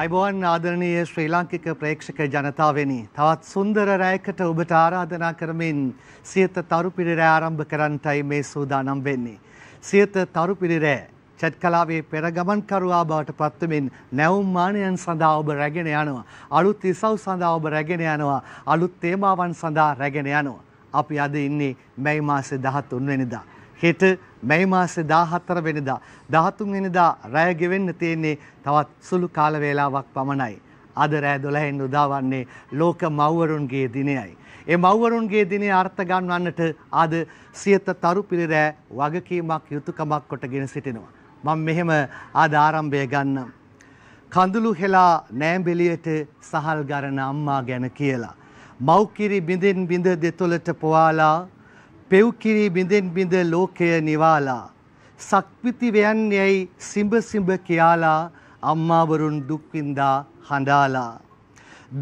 අයිබෝන් ආදරණීය ශ්‍රී ලාංකික ප්‍රේක්ෂක ජනතාවෙනි තවත් සුන්දර රැයකට ඔබට ආරාධනා කරමින් සියත තරුපිරි රැය ආරම්භ කරන්නටයි මේ සූදානම් වෙන්නේ. සියත තරුපිරි රැය චැට් කලාවේ පෙරගමන්කරුවා බවට පත්වමින් නැවුම් මානයන් සඳහා ඔබ රැගෙන යනවා. අලුත් ඉසව් සඳහා ඔබ රැගෙන යනවා. අලුත් තේමාවන් සඳහා රැගෙන යනවා. අපි අද ඉන්නේ මැයි මාසේ 13 වෙනිදා. හෙට මැයි මාසේ 14 වෙනිදා 13 වෙනිදා රැය ගෙවෙන්න තියෙන්නේ තවත් සුළු කාල වේලාවක් පමණයි. අද රෑ 12න් උදාවන්නේ ලෝක මව්වරුන්ගේ දිනයයි. ඒ මව්වරුන්ගේ දිනේ අර්ථ ගන්වන්නට අද සියත තරු පිරිරෑ වගකීමක් යුතුයකමක් කොටගෙන සිටිනවා. මම මෙහෙම ආද ආරම්භය ගන්නම්. කඳුළු හෙලා නෑඹෙලියට සහල් ගරන අම්මා ගැන කියලා. මව්කිරි බිඳෙන් බිඳ දෙතොලට පොවාලා පෙව්කිරි බිඳෙන් බිඳ ලෝකය නිවාලා සක්විති වයන්නේයි සිඹ සිඹ කියාලා අම්මාවරුන් දුක් විඳා හඬාලා.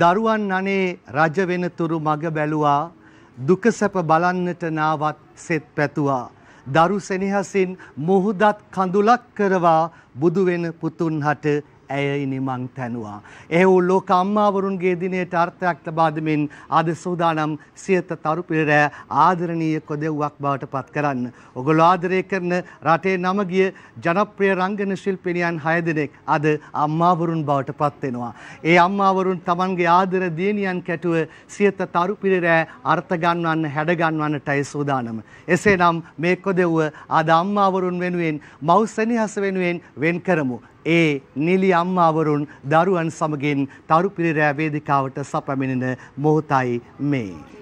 දරුවන් අනේ රජ වෙනතුරු මග බැලුවා දුක සැප බලන්නට නාවත් සෙත් පැතුවා. දරු සෙනෙහසින් මුහුදත් කඳුලක් කරවා බුදු වෙන පුතුන් හට ඇය ඉනිමං තැනුවා. ඒ වූ ලෝක අම්මාවරුන්ගේ දිනයට අර්ථයක් ලබා දෙමින් අද සූදානම් සියත තරු පිරෑ ආදරණීය කොදෙව්වක් බවට පත් කරන්න. ඔගොල්ලෝ ආදරය කරන රටේ නම ගිය ජනප්‍රිය රංගන ශිල්පිනියන් 6 දෙනෙක් අද අම්මාවරුන් බවට පත් වෙනවා. ඒ අම්මාවරුන් Tamanගේ ආදර දියණියන් කැටුව සියත තරු පිරෑ අර්ථ ගන්වන්න හැඩ ගන්වන්නටයි සූදානම. එසේනම් මේ කොදෙව්ව අද අම්මාවරුන් වෙනුවෙන් මව් සෙනෙහස වෙනුවෙන් වෙන් කරමු. ඒ නිලි අම්මාවරුන් දරුවන් සමගින් තරු පිරිරෑ වේදිකාවට සපැමිණෙන මොහොතයි මේ.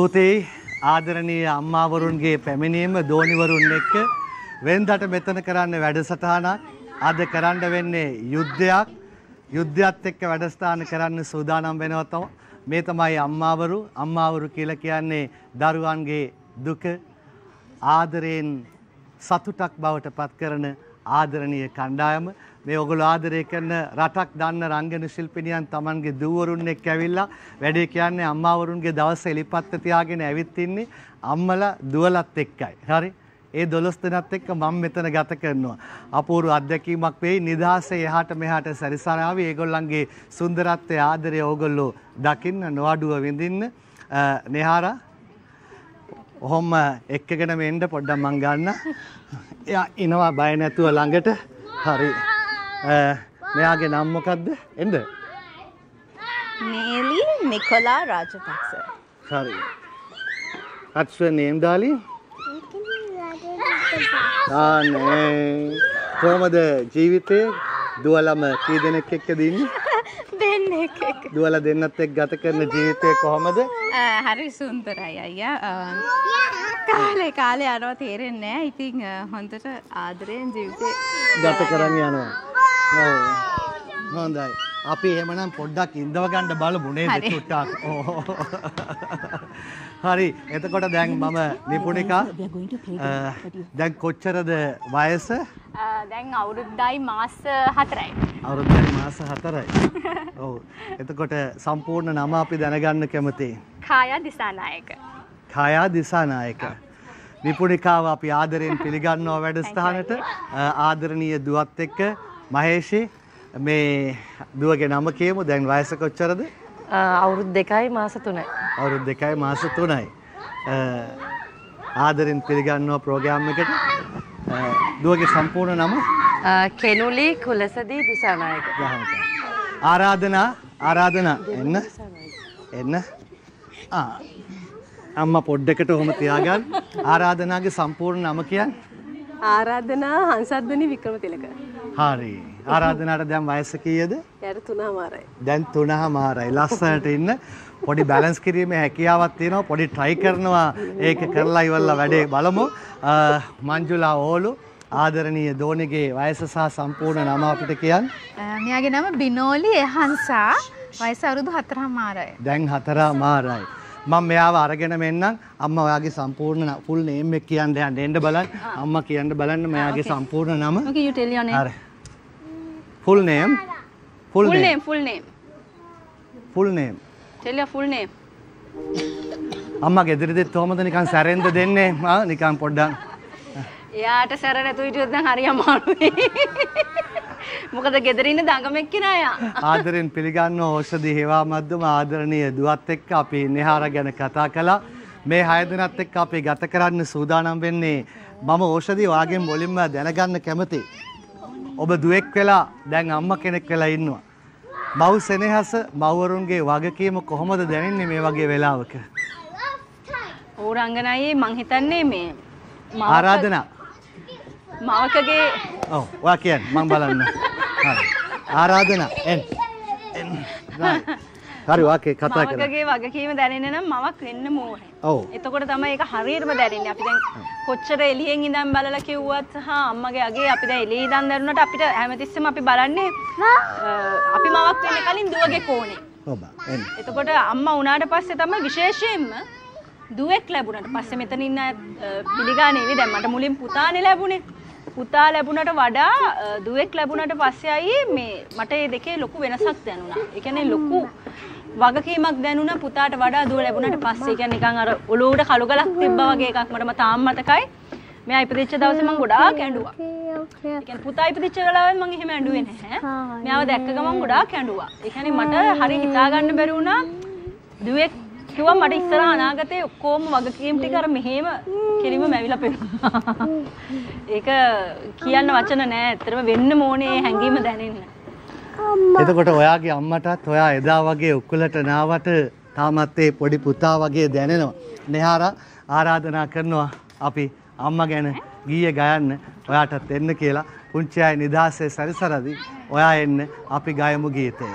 ස්තුතියි. ආදරණීය අම්මාවරුන්ගේ පැමිණීම දෝනිවරුන් එක්ක වෙන්දට මෙතන කරන්න වැඩසටහනක්. අද කරන්න වෙන්නේ යුද්ධයක්. යුද්ධයත් එක්ක වැඩස්ථාන කරන්න සූදානම් වෙනවා තම මේ තමයි අම්මාවරු. අම්මාවරු කියලා කියන්නේ දරුවන්ගේ දුක ආදරයෙන් සතුටක් බවට පත් කරන ආදරණීය කණ්ඩායම. මේ ඔගොල්ලෝ ආදරය කරන රටක් දන්න රංගන ශිල්පිනියන් Tamanගේ දූවරුන් එක්ක ඇවිල්ලා වැඩේ කියන්නේ අම්මාවරුන්ගේ දවස් එලිපත්ත තියාගෙන ඇවිත් ඉන්නේ අම්මලා දුවලත් එක්කයි. හරි? ඒ 12 දෙනත් එක්ක මම මෙතන ගත කරනවා. අපූර්ව අත්දැකීමක් වෙයි නිදහසේ එහාට මෙහාට සැරිසරාවි ඒගොල්ලන්ගේ සුන්දරත්වය ආදරය ඕගොල්ලෝ දකින්න නොඅඩුව විඳින්න. නෙහාරා ඔහොම එක්කගෙන මෙන්න පොඩ්ඩක් මං ගන්න. එයා එනවා බය නැතුව ළඟට. හරි. මෙයාගේ නම් මොකද්ද? එන්න. නේලි නිකොලා රාජපක්ෂ. හරි. What's your name darling? ආනේ. කොහමද ජීවිතේ දුවලම කී දෙනෙක් එක්කද ඉන්නේ? දෙන්නෙක් එක. දුවලා දෙන්නත් එක්ක ගත කරන ජීවිතය කොහමද? හරි සුන්දරයි අයියා. කාලේ කාලේ අරව තේරෙන්නේ නැහැ. ඉතින් හොඳට ආදරයෙන් ජීවිතේ ගත කරන්න යනවා. ඔව්. හොඳයි. අපි එහෙමනම් පොඩ්ඩක් ඉඳව ගන්න බලමු නේද. චුට්ටක්. ඕ. හරි. එතකොට දැන් මම නිපුණිකා දැන් කොච්චරද වයස? දැන් අවුරුද්දයි මාස හතරයි. අවුරුද්දයි මාස 4යි. ඔව්. එතකොට සම්පූර්ණ නම අපි දැනගන්න කැමතියි. කායා දිසානායක. කායා දිසානායක. නිපුණිකාව අපි ආදරයෙන් පිළිගන්නවා වැඩසටහනට ආදරණීය දුවත් එක්ක මහේෂි මේ දුවගේ නම කියමු දැන් වයස කොච්චරද? අවුරුදු දෙකයි මාස තුනයි. අවුරුදු දෙකයි මාස තුනයි. අ, ආදරෙන් පිළිගන්නවා ප්‍රෝග්‍රෑම් එකට. දුවගේ සම්පූර්ණ නම කෙනුලි කුලසදී දිසානායක. ආරාධනා ආරාධනා එන්න එන්න ආ අම්මා පොඩ්ඩකට ඔහොම තියාගන්න ආරාධනාගේ සම්පූර්ණ නම කියන්න ආරාධනා හංසද්වනි වික්‍රමතිලක. හරි. ආරාධනාට දැන් වයස කීයද? යට තුනාමාරයි. දැන් තුනහමාරයි ලස්සනට ඉන්න පොඩි බැලන්ස් කිරීමේ හැකියාවක් තියෙනවා. පොඩි try කරනවා. ඒක කරලා ඉවරලා වැඩේ බලමු. මංජුලා ඕලු ආදරණීය දෝනිගේ වයස සහ සම්පූර්ණ නම අපිට කියන්න. මෙයාගේ නම බිනෝලි එහන්සා වයස අවුරුදු හතරහමාරයි. දැන් හතරමාරයි මම මෙයාව අරගෙන මෙන්නම්. අම්මා ඔයාගේ සම්පූර්ණ ෆුල් නේම් එක කියන්න යන්න. එන්න බලන්න. අම්මා කියන්න බලන්න මෙයාගේ සම්පූර්ණ නම. Okay, you tell your name. හරි. Full name full Full name name, full name. Full name Tell your full name. අම්මා ගෙදරදෙත් කොහමද? නිකන් සැරෙන්ද දෙන්නේ? ආ නිකන් පොඩ්ඩක්. එයාට සැර නැතුව හිටියොත් දැන් හරි අමාරුයි. මොකද ගෙදර ඉන්න දඟමෙක් කෙනා එයා. ආදරෙන් පිළිගන්න ඖෂධි හේවා මද්දම ආදරණීය දුවත් එක්ක අපි නෙහාර ගැන කතා කළා. මේ හය දෙනත් එක්ක අපි ගත කරන්න සූදානම් වෙන්නේ මම ඖෂධි ඔයාගෙන් මුලින්ම දැනගන්න කැමතියි ඔබ දුවෙක් වෙලා දැන් අම්මා කෙනෙක් වෙලා ඉන්නවා. මව් සෙනෙහස මව්වරුන්ගේ වගකීම කොහොමද දැනෙන්නේ මේ වගේ වෙලාවක? ඌ රංගනයේ මං හිතන්නේ මේ ආරාධනා මවකගේ ඔව් ඔයා කියන්න මම බලන්න හරි ආරාධනා එන්න right. හරි වාකේ කතා කරා මවකගේ වගකීම දැනෙන්නේ නම් මවක් වෙන්න ඕනේ. ඔව් එතකොට තමයි ඒක හරියටම දැනෙන්නේ. අපි දැන් කොච්චර එළියෙන් ඉඳන් බලලා කිව්වත් හා අම්මගේ අගේ අපි දැන් එළියේ ඉඳන් දැරුණාට අපිට හැමතිස්සෙම අපි බලන්නේ අපි මවක් වෙන්න කලින් දුවගේ කෝණේ. ඔබ එන්න එතකොට අම්මා වුණාට පස්සේ තමයි විශේෂයෙන්ම දුවෙක් ලැබුණාට පස්සේ මෙතන ඉන්න අය, අ, පිළිගන්නේ දැන් මට මුලින් පුතානේ ලැබුණේ. පුතා ලැබුණට වඩා අ, දුවෙක් ලැබුණට පස්සේ අයි මේ මට මේ දෙකේ ලොකු වෙනසක් දැනුණා. ඒ කියන්නේ ලොකු වගකීමක් දැනුණා පුතාට වඩා දුව ලැබුණට පස්සේ. ඒ කියන්නේ නිකන් අර ඔලුවට කළු ගලක් තිබ්බා වගේ එකක් මට තාම මතකයි. මෙයා ඉපදිච්ච දවසේ මම ගොඩාක් ඇඬුවා. ඒ කියන්නේ පුතා ඉපදිච්ච වෙලාවෙත් මම එහෙම ඇඬුවේ නැහැ. මෙයාව දැක්ක ගමන් ගොඩාක් ඇඬුවා. ඒ කියන්නේ මට හරි හිතා ගන්න බැරි වුණා දුවෙක් කිව්වා මට ඉස්සර අනාගතේ ඔක්කොම වගකීම් ටික අර මෙහෙම කෙලිම මැවිලා පෙන්නුවා. ඒක කියන්න වචන නෑ. ඇත්තටම වෙන්න ඕනේ හැංගීම දැනෙන්න. එතකොට ඔයාගේ අම්මටත් ඔයා එදා වගේ උක්කුලට නාවට තාමත් ඒ පොඩි පුතා වගේ දැනෙනවා. නෙහාරා ආරාධනා කරනවා අපි අම්මා ගැන ගීය ගයන්න ඔයාටත් එන්න කියලා පුංචි අය නිදාසේ සැරිසරදී ඔයා එන්න අපි ගයමු ගීතය.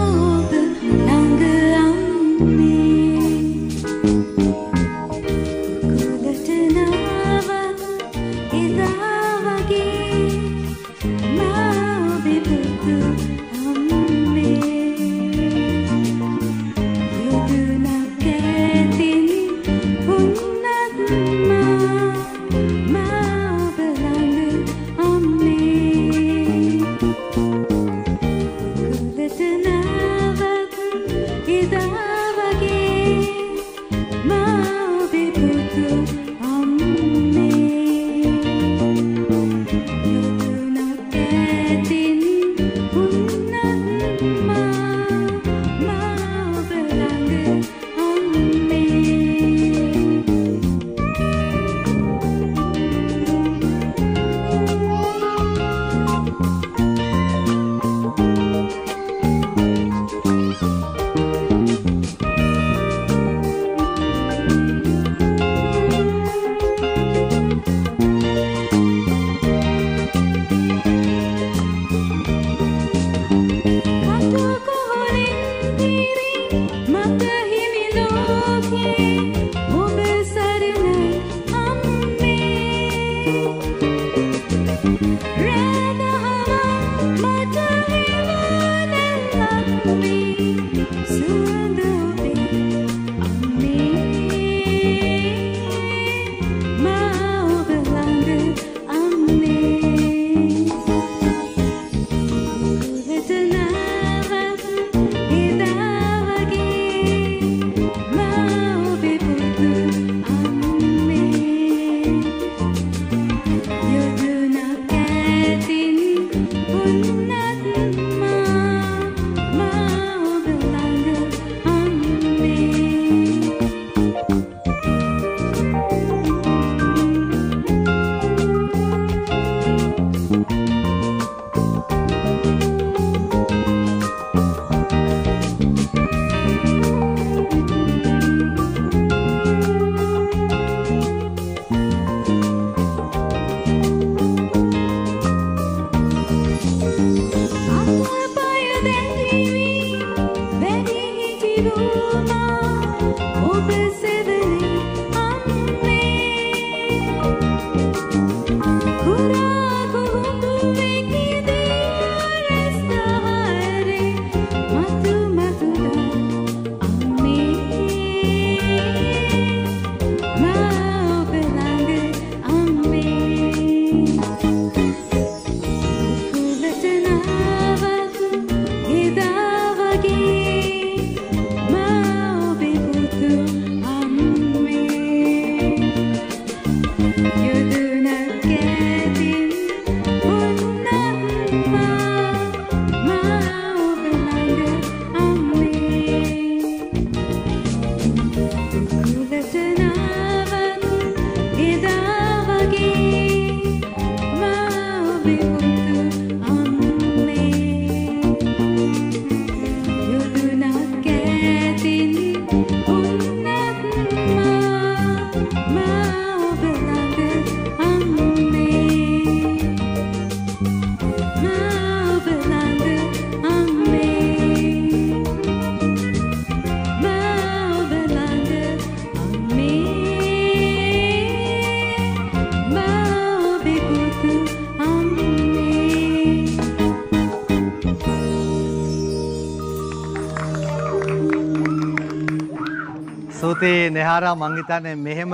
ඉතින් නෙහාරා මං හිතන්නේ මෙහෙම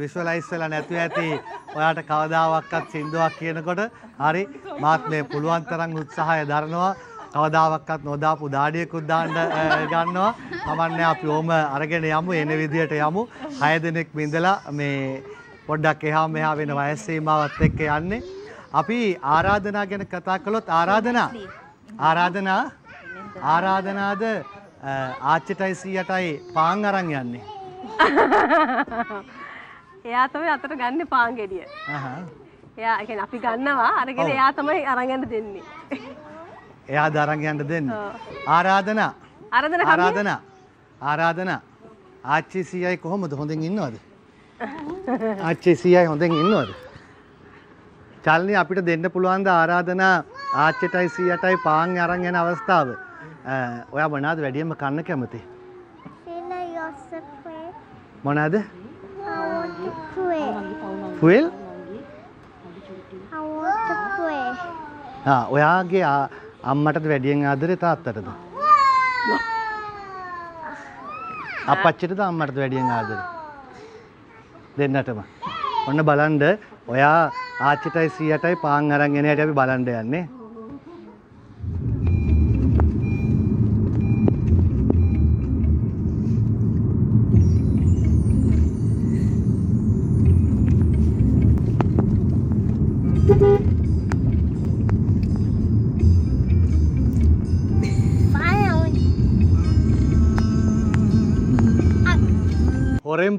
විෂුවලයිස් වෙලා නැතුව ඇති ඔයාට කවදාවක්වත් සින්දුවක් කියනකොට හරි මාත් මේ පුළුවන් තරම් උත්සාහය දරනවා. කවදාවක්වත් නොදාපු දාඩියකුත් දාන්න ගන්නවා. කමන්නේ අපි ඕම අරගෙන යමු එන විදියට යමු. හය දෙනෙක් බින්දලා මේ පොඩ්ඩක් එහා මෙහා වෙන වයස් සීමාවත් එක්ක යන්නේ. අපි ආරාධනා ගැන කතා කළොත් ආරාධනා. ආරාධනා. ආරාධනාද? ආච්චිටයි සීයටයි පාන් අරන් යන්නේ. එයා තමයි අතට ගන්න පාන් ගෙඩිය. එයා කියන්නේ අපි ගන්නවා අරගෙන. එයා තමයි අරන් දෙන්නේ. එයා දරන් යන්න දෙන්න. ආරාධනා ආරාධනා? ආරාධනා ආරාධනා ආච්චි සීයයි කොහොමද හොඳින් ඉන්නවද? ආච්චි සීයයි හොඳින් ඉන්නවද? චල්නි අපිට දෙන්න පුළුවන් ද ආරාධනා ආච්චිටයි සීයටයි පාන් අරන් යන අවස්ථාව. අ, ඔයා මොනවාද වැඩියෙන්ම කන්න කැමති? Sina Joseph මොනවාද? I want to pray. ෆුවෙල්? I want to pray. ආ ඔයාගේ ආ- අම්මටද වැඩියෙන් ආදරේ තාත්තටද? අපච්චිටද අම්මටද වැඩියෙන් ආදරේ? දෙන්නටම. ඔන්න බලන්න ඔයා ආච්චිටයි සීයටයි පාන් අරන් එන හැටි අපි බලන්න යන්නේ.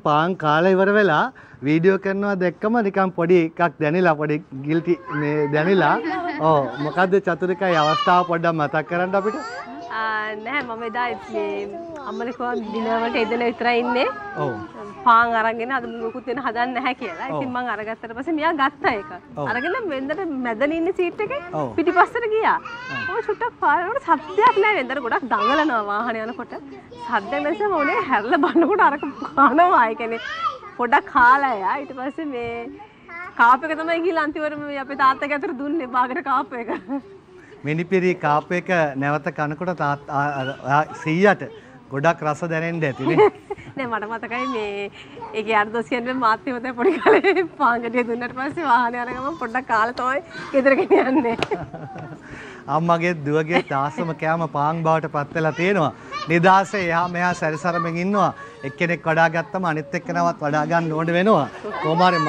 පාන් කාලා ඉවර වෙලා වීඩියෝ කරනවා දැක්කම නිකන් පොඩි එකක් දැනිලා පොඩි ගිල්ටි මේ දැනිලා. ඔව් මොකද්ද චතුරිකයි අවස්ථාව පොඩ්ඩක් මතක් කරන්න අපිට? ආ නෑ මම එදා මේ අම්මලා කිව්වා දිනවලට එදලා විතරයි ඉන්නේ. ඔව් පාන් අරගෙන අද මොකුත් වෙන හදන්න නැහැ කියලා. ඉතින්. මං අරගත්තට පස්සේ මෙයා ගත්තා ඒක. අරගෙන වෙන්දට මැදන ඉන්න සීට් එකේ. පිටිපස්සට ගියා. මම චුට්ටක් පාරේට සද්දයක් නැහැ වෙන්දට ගොඩක් දඟලනවා වාහන යනකොට. සද්දයක් නැසම මොනේ හැරලා බලනකොට අරක කනවා. ඒ කියන්නේ පොඩක් කාලා එයා. ඊට පස්සේ මේ කාප් එක තමයි ගිහලා අන්තිමට මේ අපේ තාත්තගේ අතට දුන්නේ බාගෙන කාප් එක. මිනිපිරි කාප් එක නැවත කනකොට තාත් ආ- අර- ඔයා සීයට ගොඩක් රස දැනෙන්න ඇතිනේ නෑ මට මතකයි මේ ඒකේ අර්ධස් කියන්නේ මාත් එමෙතන පොඩි කාලේ පාංගටිය දුන්නට පස්සේ වාහනේ යන ගමන් පොඩ්ඩක් කාලා තමයි ගෙදර ගෙනියන්නේ. අම්මගේ දුවගේ දාසම කෑම පාන් බවට පත් වෙලා තියෙනවා. නිදාසේ එහා මෙහා සැරිසරමින් ඉන්නවා. එක්කෙනෙක් වඩා ගත්තම අනිත් එක්කෙනාවත් වඩා ගන්න ඕන වෙනවා. කොහොම හරි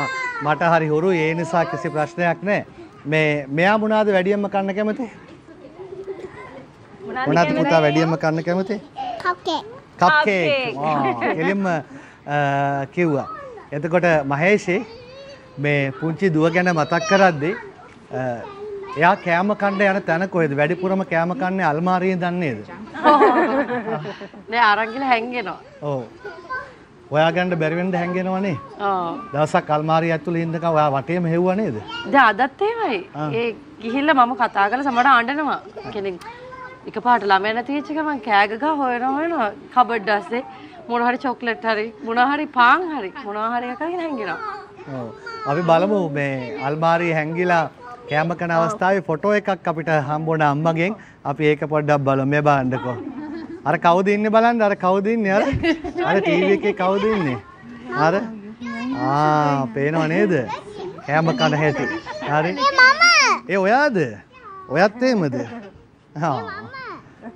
මට හරි හුරුයි ඒ නිසා කිසි ප්‍රශ්නයක් නැහැ. මේ මෙයා මොනවාද වැඩියෙන්ම කන්න කැමති? මොනවාද පුතා වැඩියෙන්ම කන්න කැමති? කප්කේක්. කෙලින්ම අ, කිව්වා. එතකොට මහේෂේ මේ පුංචි දුව ගැන මතක් කරද්දී එයා කෑම කන්න යන තැන කොහෙද? වැඩිපුරම කෑම කන්නේ අල්මාරියෙන් දන්නේද? නෑ අරංගිල හැංගෙනවා. ඔව්. ඔයා ගන්න බැරි වෙන්න හැංගෙනවනේ. ඔව්. දවසක් අල්මාරිය ඇතුලේ ඉඳලා ඔයා වටේම හෙව්වා නේද? දැන් අදත් එහෙමයි. ඒ ගිහිල්ලා මම කතා කරලා සමහර අඬනවා. කෙනෙක් එකපාරට ළමයා නැති වෙච්ච ගමන් කෑ ගගා හොයනවා හොයනවා කබඩ් ඇස්සේ මොන හරි චොක්ලට් හරි මොන හරි පාන් හරි මොනවා හරි එකක් අරගෙන හැංගෙනවා. ඔව්. අපි බලමු මේ අල්මාරිය හැංගිලා කෑම කන අවස්ථාවේ ෆොටෝ එකක් අපිට හම්බුණා අම්මගෙන්. අපි ඒක පොඩ්ඩක් බලමු. මේ බලන්නකෝ. අර කවුද ඉන්නේ බලන්න අර කවුද ඉන්නේ අර? අර ටීවී එකේ කවුද ඉන්නේ? අර ආ පේනව නේද? කෑම කන හැටි. හරි. ඒ ඔයාද? ඔයත් එහෙමද?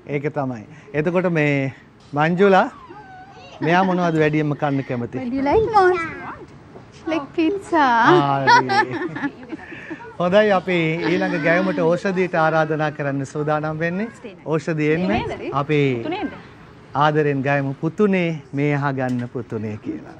ඒක තමයි. එතකොට මේ මංජුලා මෙයා මොනවද වැඩියෙන්ම කන්න කැමති? හොඳයි අපි ඊළඟ ගැයුමට ඕෂධීට ආරාධනා කරන්න සූදානම් වෙන්නේ. ඕෂධි එන්නේ අපි ආදරෙන් ගයමු පුතුනේ මේ අහගන්න පුතුනේ කියලා.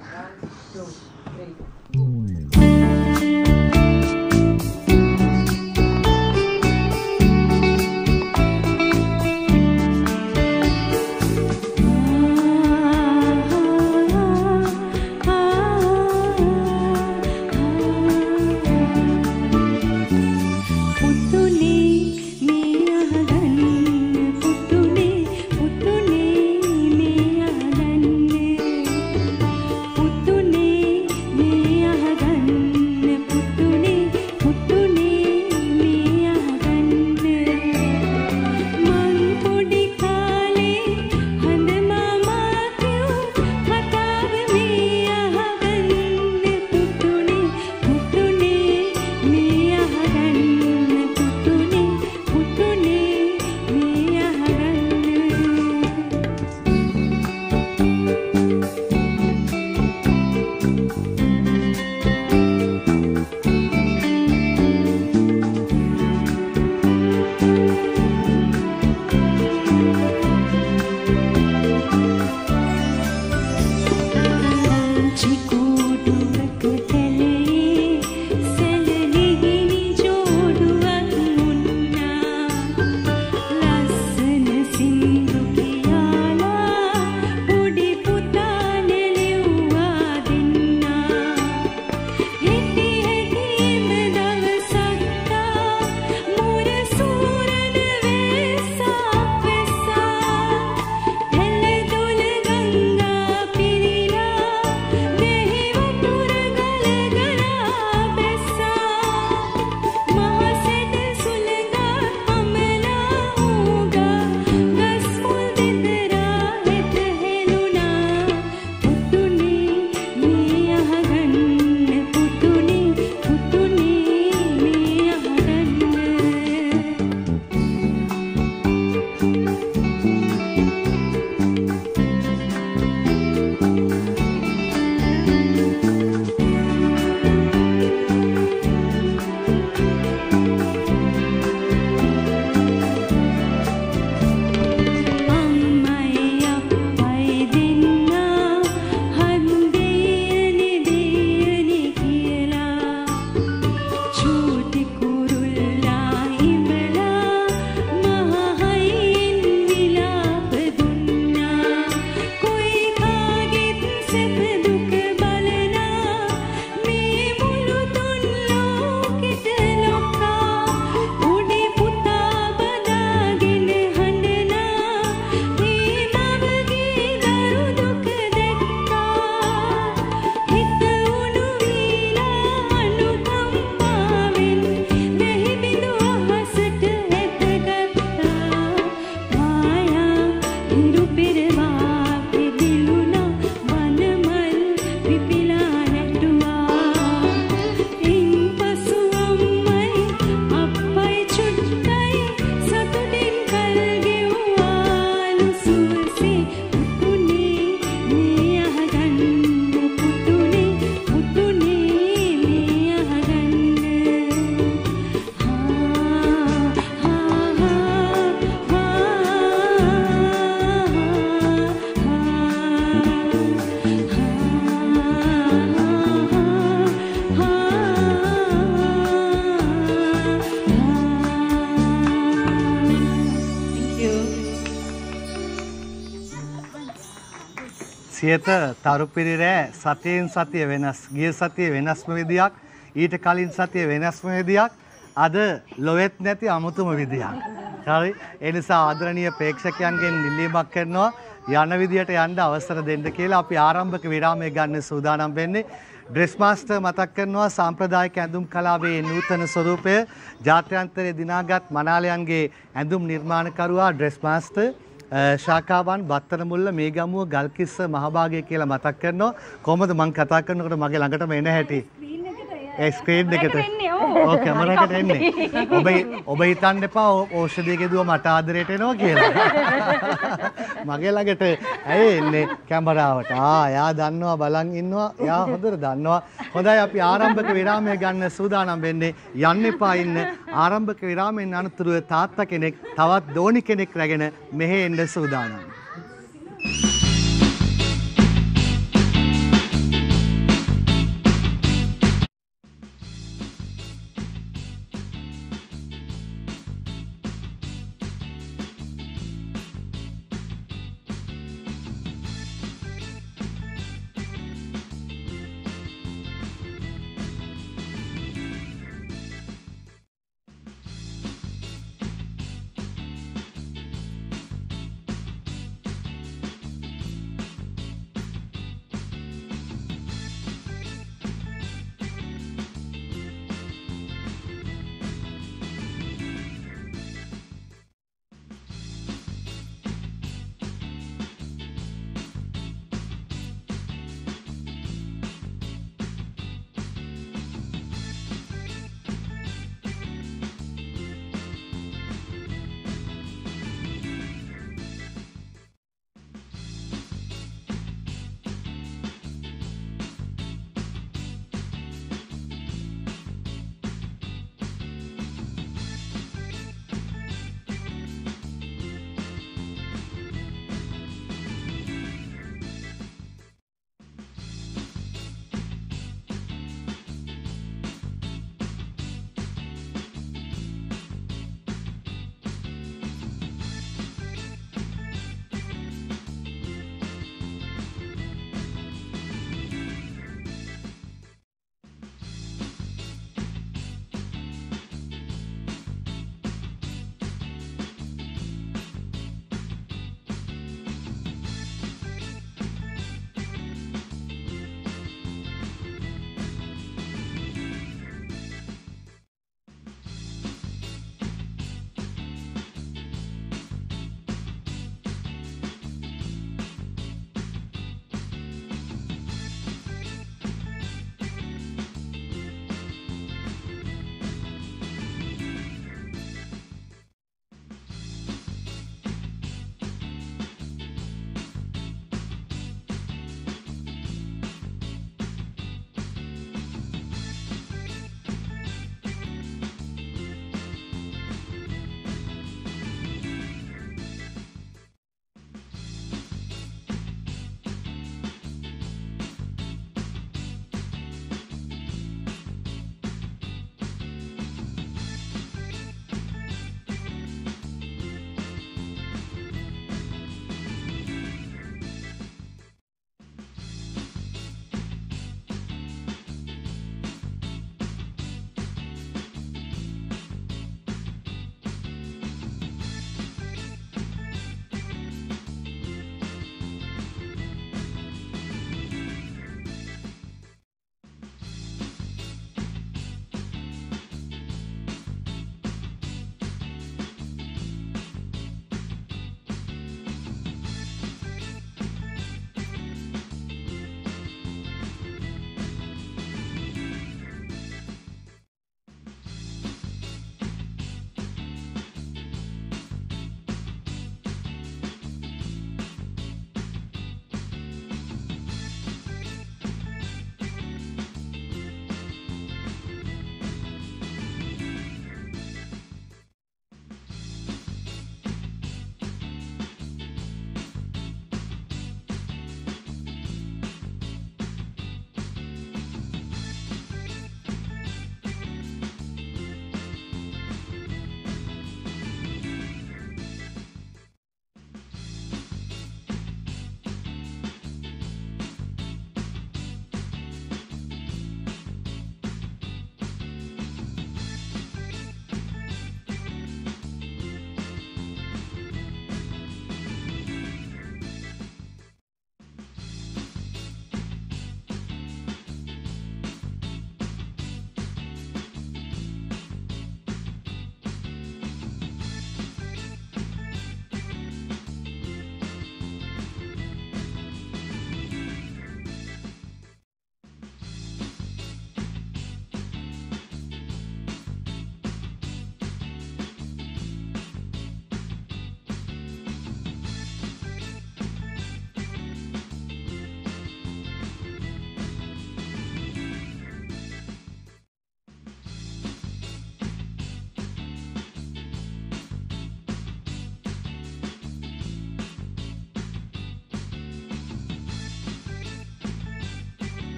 සියත තරුපිරිරෑ සතියෙන් සතිය වෙනස්. ගිය සතිය වෙනස්ම විදියක්. ඊට කලින් සතිය වෙනස්ම විදියක්. අද ලොවෙත් නැති අමුතුම විදියක්. හරි. ඒ නිසා ආදරණීය ප්‍රේක්ෂකයන්ගෙන් ඉල්ලීමක් කරනවා යන විදියට යන්න අවසර දෙන්න කියලා අපි ආරම්භක විරාමය ගන්න සූදානම් වෙන්නේ. ඩ්‍රෙස් මාස්ටර් මතක් කරනවා සාම්ප්‍රදායික ඇඳුම් කලාවේ නූතන ස්වරූපය ජාත්‍යන්තරයේ දිනාගත් මනාලයන්ගේ ඇඳුම් නිර්මාණකරුවා ඩ්‍රෙස් මාස්ටර් ශාකාවන් බත්තරමුල්ල මේ ගමුව ගල්කිස්ස මහභාගය කියලා මතක් කරනවා. කොහොමද මං කතා කරනකොට මගේ ළඟටම එන හැටි? ඒ ස්ක්‍රීන් එකට ඔව් කැමරාකට එන්නේ. ඔබ ඔබ හිතන්න එපා ඕ- ඖෂධය ගෙදුව මට ආදරයට එනවා කියලා. මගේ ළඟට ඇයි එන්නේ කැමරාවට? ආ එයා දන්නවා බලන් ඉන්නවා එයා හොඳට දන්නවා. හොඳයි අපි ආරම්භක විරාමය ගන්න සූදානම් වෙන්නේ යන්න එපා ඉන්න. ආරම්භක විරාමයෙන් අනතුරුව තාත්තා කෙනෙක් තවත් දෝනි කෙනෙක් රැගෙන මෙහෙ එන්න සූදානම්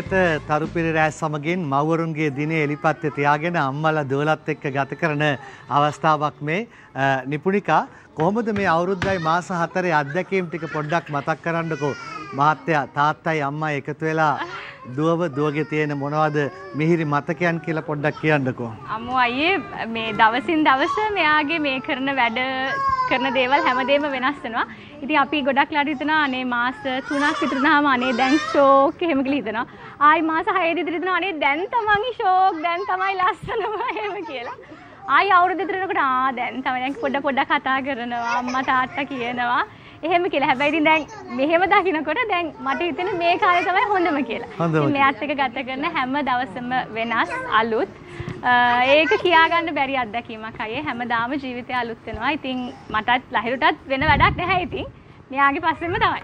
සියත තරුපිරිරෑ සමගින් මවරුන්ගේ දිනේ එලිපත්තේ තියාගෙන අම්මලා දුවලත් එක්ක ගත කරන අවස්ථාවක් මේ. අ, නිපුණිකා කොහොමද මේ අවුරුද්දයි මාස හතරේ අත්දැකීම් ටික පොඩ්ඩක් මතක් කරන්නකෝ? මහත්තයා තාත්තයි අම්මා එකතු වෙලා දුවව දුවගේ තියෙන මොනවද මිහිරි මතකයන් කියලා පොඩ්ඩක් කියන්නකෝ. අම්මෝ අයියේ මේ දවසින් දවස මෙයාගේ මේ කරන වැඩ කරන දේවල් හැමදේම වෙනස් වෙනවා. ඉතින් අපි ගොඩක් ලාට හිතනවා අනේ මාස 3ක් විතර නාම අනේ දැන් ෂෝක් එහෙම කියලා හිතනවා. ආයි මාස 6 විතර හිතනවා අනේ දැන් තමයි ෂෝක් දැන් තමයි ලස්සනම එහෙම කියලා. ආයි අවුරුදු විතර යනකොට ආ දැන් තමයි දැන් පොඩ පොඩ කතා කරනවා අම්මා තාත්තා කියනවා. එහෙම කියලා. හැබැයි ඉතින් දැන් මෙහෙම දකින්නකොට දැන් මට හිතෙන මේ කාලේ තමයි හොඳම කියලා. ඉතින් මෙයාත් එක්ක ගත කරන හැම දවසම වෙනස් අලුත්. ඒක කියාගන්න බැරි අත්දැකීමක් අයියේ හැමදාම ජීවිතය අලුත් වෙනවා. ඉතින් මටත් ලහිරුටත් වෙන වැඩක් නැහැ ඉතින්. මෙයාගේ පස්සෙම තමයි.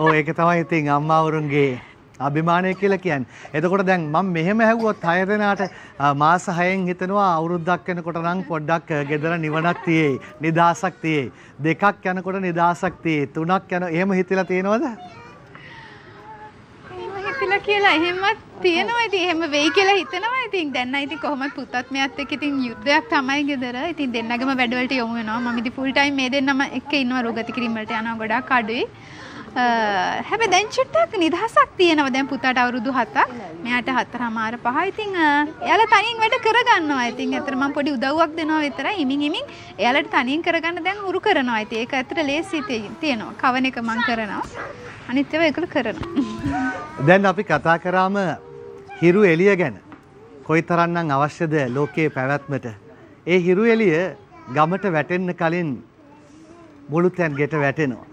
ඕ ඒක තමයි ඉතින් අම්මාවරුන්ගේ අභිමානය කියලා කියන්නේ. එතකොට දැන් මම මෙහෙම ඇහුවොත් හය දෙනාට අ, මාස 6න් හිතනවා අවුරුද්දක් වෙනකොට නම් පොඩ්ඩක් අ, ගෙදර නිවනක් තියේයි, නිදාසක් තියේයි. දෙකක් යනකොට නිදාසක් තියේයි. තුනක් යන එහෙම හිතලා තියෙනවද? එහෙම හිතලා කියලා එහෙමත් තියෙනවා ඉතින් එහෙම වෙයි කියලා හිතනවා ඉතින් දැන් නම් ඉතින් කොහොමද පුතත් මෙයත් එක්ක ඉතින් යුද්ධයක් තමයි ගෙදර ඉතින් දෙන්නගම වැඩවලට යොමු වෙනවා මම ඉතින් ෆුල් ටයිම් මේ දෙන්නම එක්ක ඉන්නවා රෝගති කිරීම වලට යනවා ගොඩක් අඩුයි අ, හැබැයි දැන් චුට්ටක් නිදහසක් තියෙනවා දැන් පුතාට අවුරුදු 7ක් මෙයාට හතරමාර පහ. ඉතින් අ, එයාලා තනියෙන් වැඩ කරගන්නවා. ඉතින් ඇත්තට මම පොඩි උදව්වක් දෙනවා විතරයි. හිමින් හිමින් එයාලට තනියෙන් කරගන්න දැන් උරු කරනවා. ඉතින් ඒක ඇත්තට ලේසි තියෙනවා. කවන එක මම කරනවා. අනිත් ඒවා ඒකල කරනවා. දැන් අපි කතා කරාම හිරු එළිය ගැන. කොයිතරම්නම් අවශ්‍යද ලෝකයේ පැවැත්මට. ඒ හිරු එළිය ගමට වැටෙන්න කලින් මුළුතැන් ගෙට වැටෙනවා.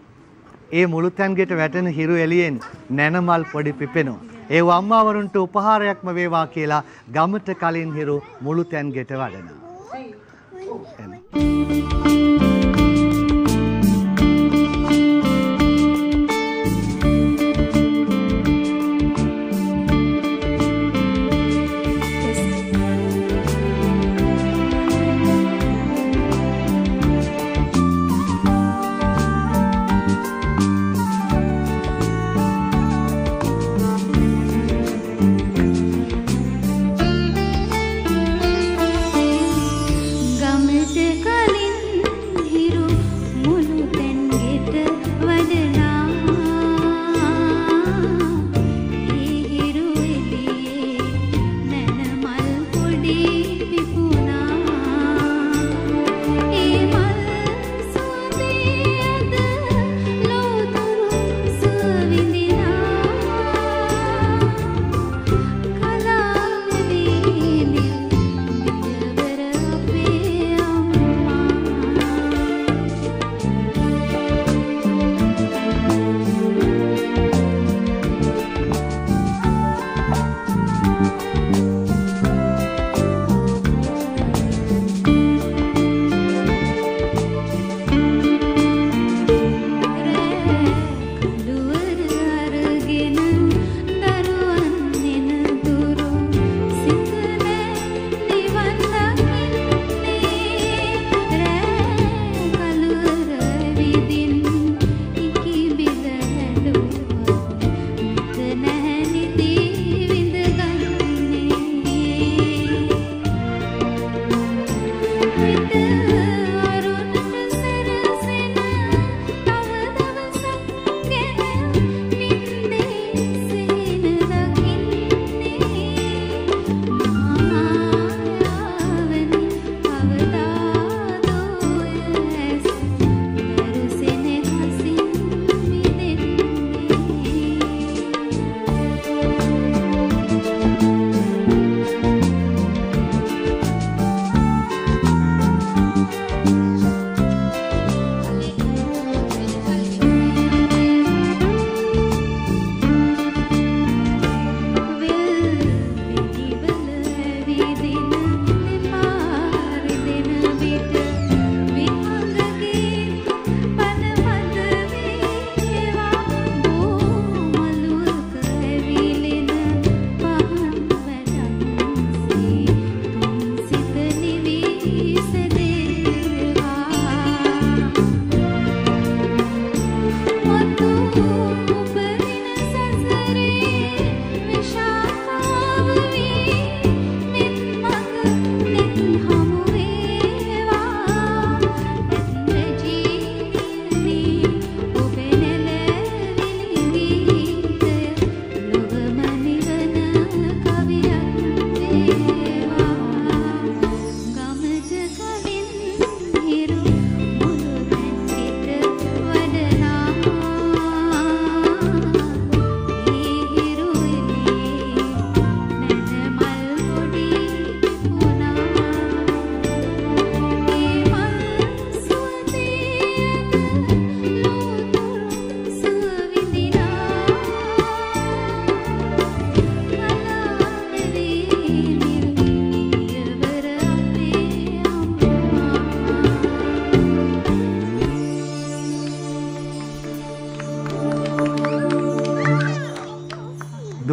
ඒ මුළුතැන් ගෙට වැටෙන හිරු එළියෙන් නැනමල් පොඩි පිපෙනවා. ඒ අම්මාවරුන්ට උපහාරයක්ම වේවා කියලා ගමට කලින් හිරු මුළුතැන් ගෙට වඩනවා.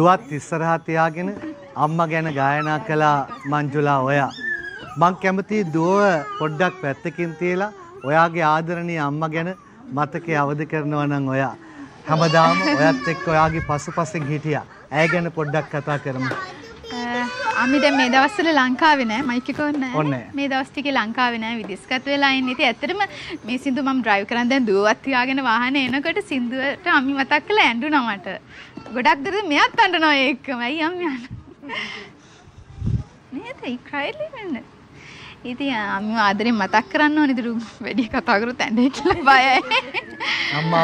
දුවත් ඉස්සරහා තියාගෙන අම්මා ගැන ගායනා කළා මංජුලා ඔයා. මං කැමති දුව පොඩ්ඩක් පැත්තකින් තියලා ඔයාගේ ආදරණීය අම්මා ගැන මතකයේ අවදි කරනවා නම් ඔයා. හැමදාම ඔයත් එක්ක ඔයාගේ පසුපසින් හිටියා. ඇය ගැන පොඩ්ඩක් කතා කරමු. අම්මි දැන් මේ දවස්වල ලංකාවේ නෑ මයික් එක ඕනේ නෑ. මේ දවස් ටිකේ ලංකාවේ නෑ විදේශගත වෙලා ඉන්නේ. ඉතින් ඇත්තටම මේ සින්දු මම ඩ්‍රයිව් කරන් දැන් දුවවත් තියාගෙන වාහනේ එනකොට සින්දුවට අම්මි මතක් කළා ඇඬුණා මට. ගොඩක් දුර මෙයත් අඬනවා ඒකම. ඇයි අම්මි අඬන්නේ? නේද? ඒ ක්‍රයිලි වෙන්න. ඉතින් අම්මි ආදරෙන් මතක් කරන්න ඉතින් වැඩි කතා කරොත් ඇඬේ කියලා බයයි. අම්මා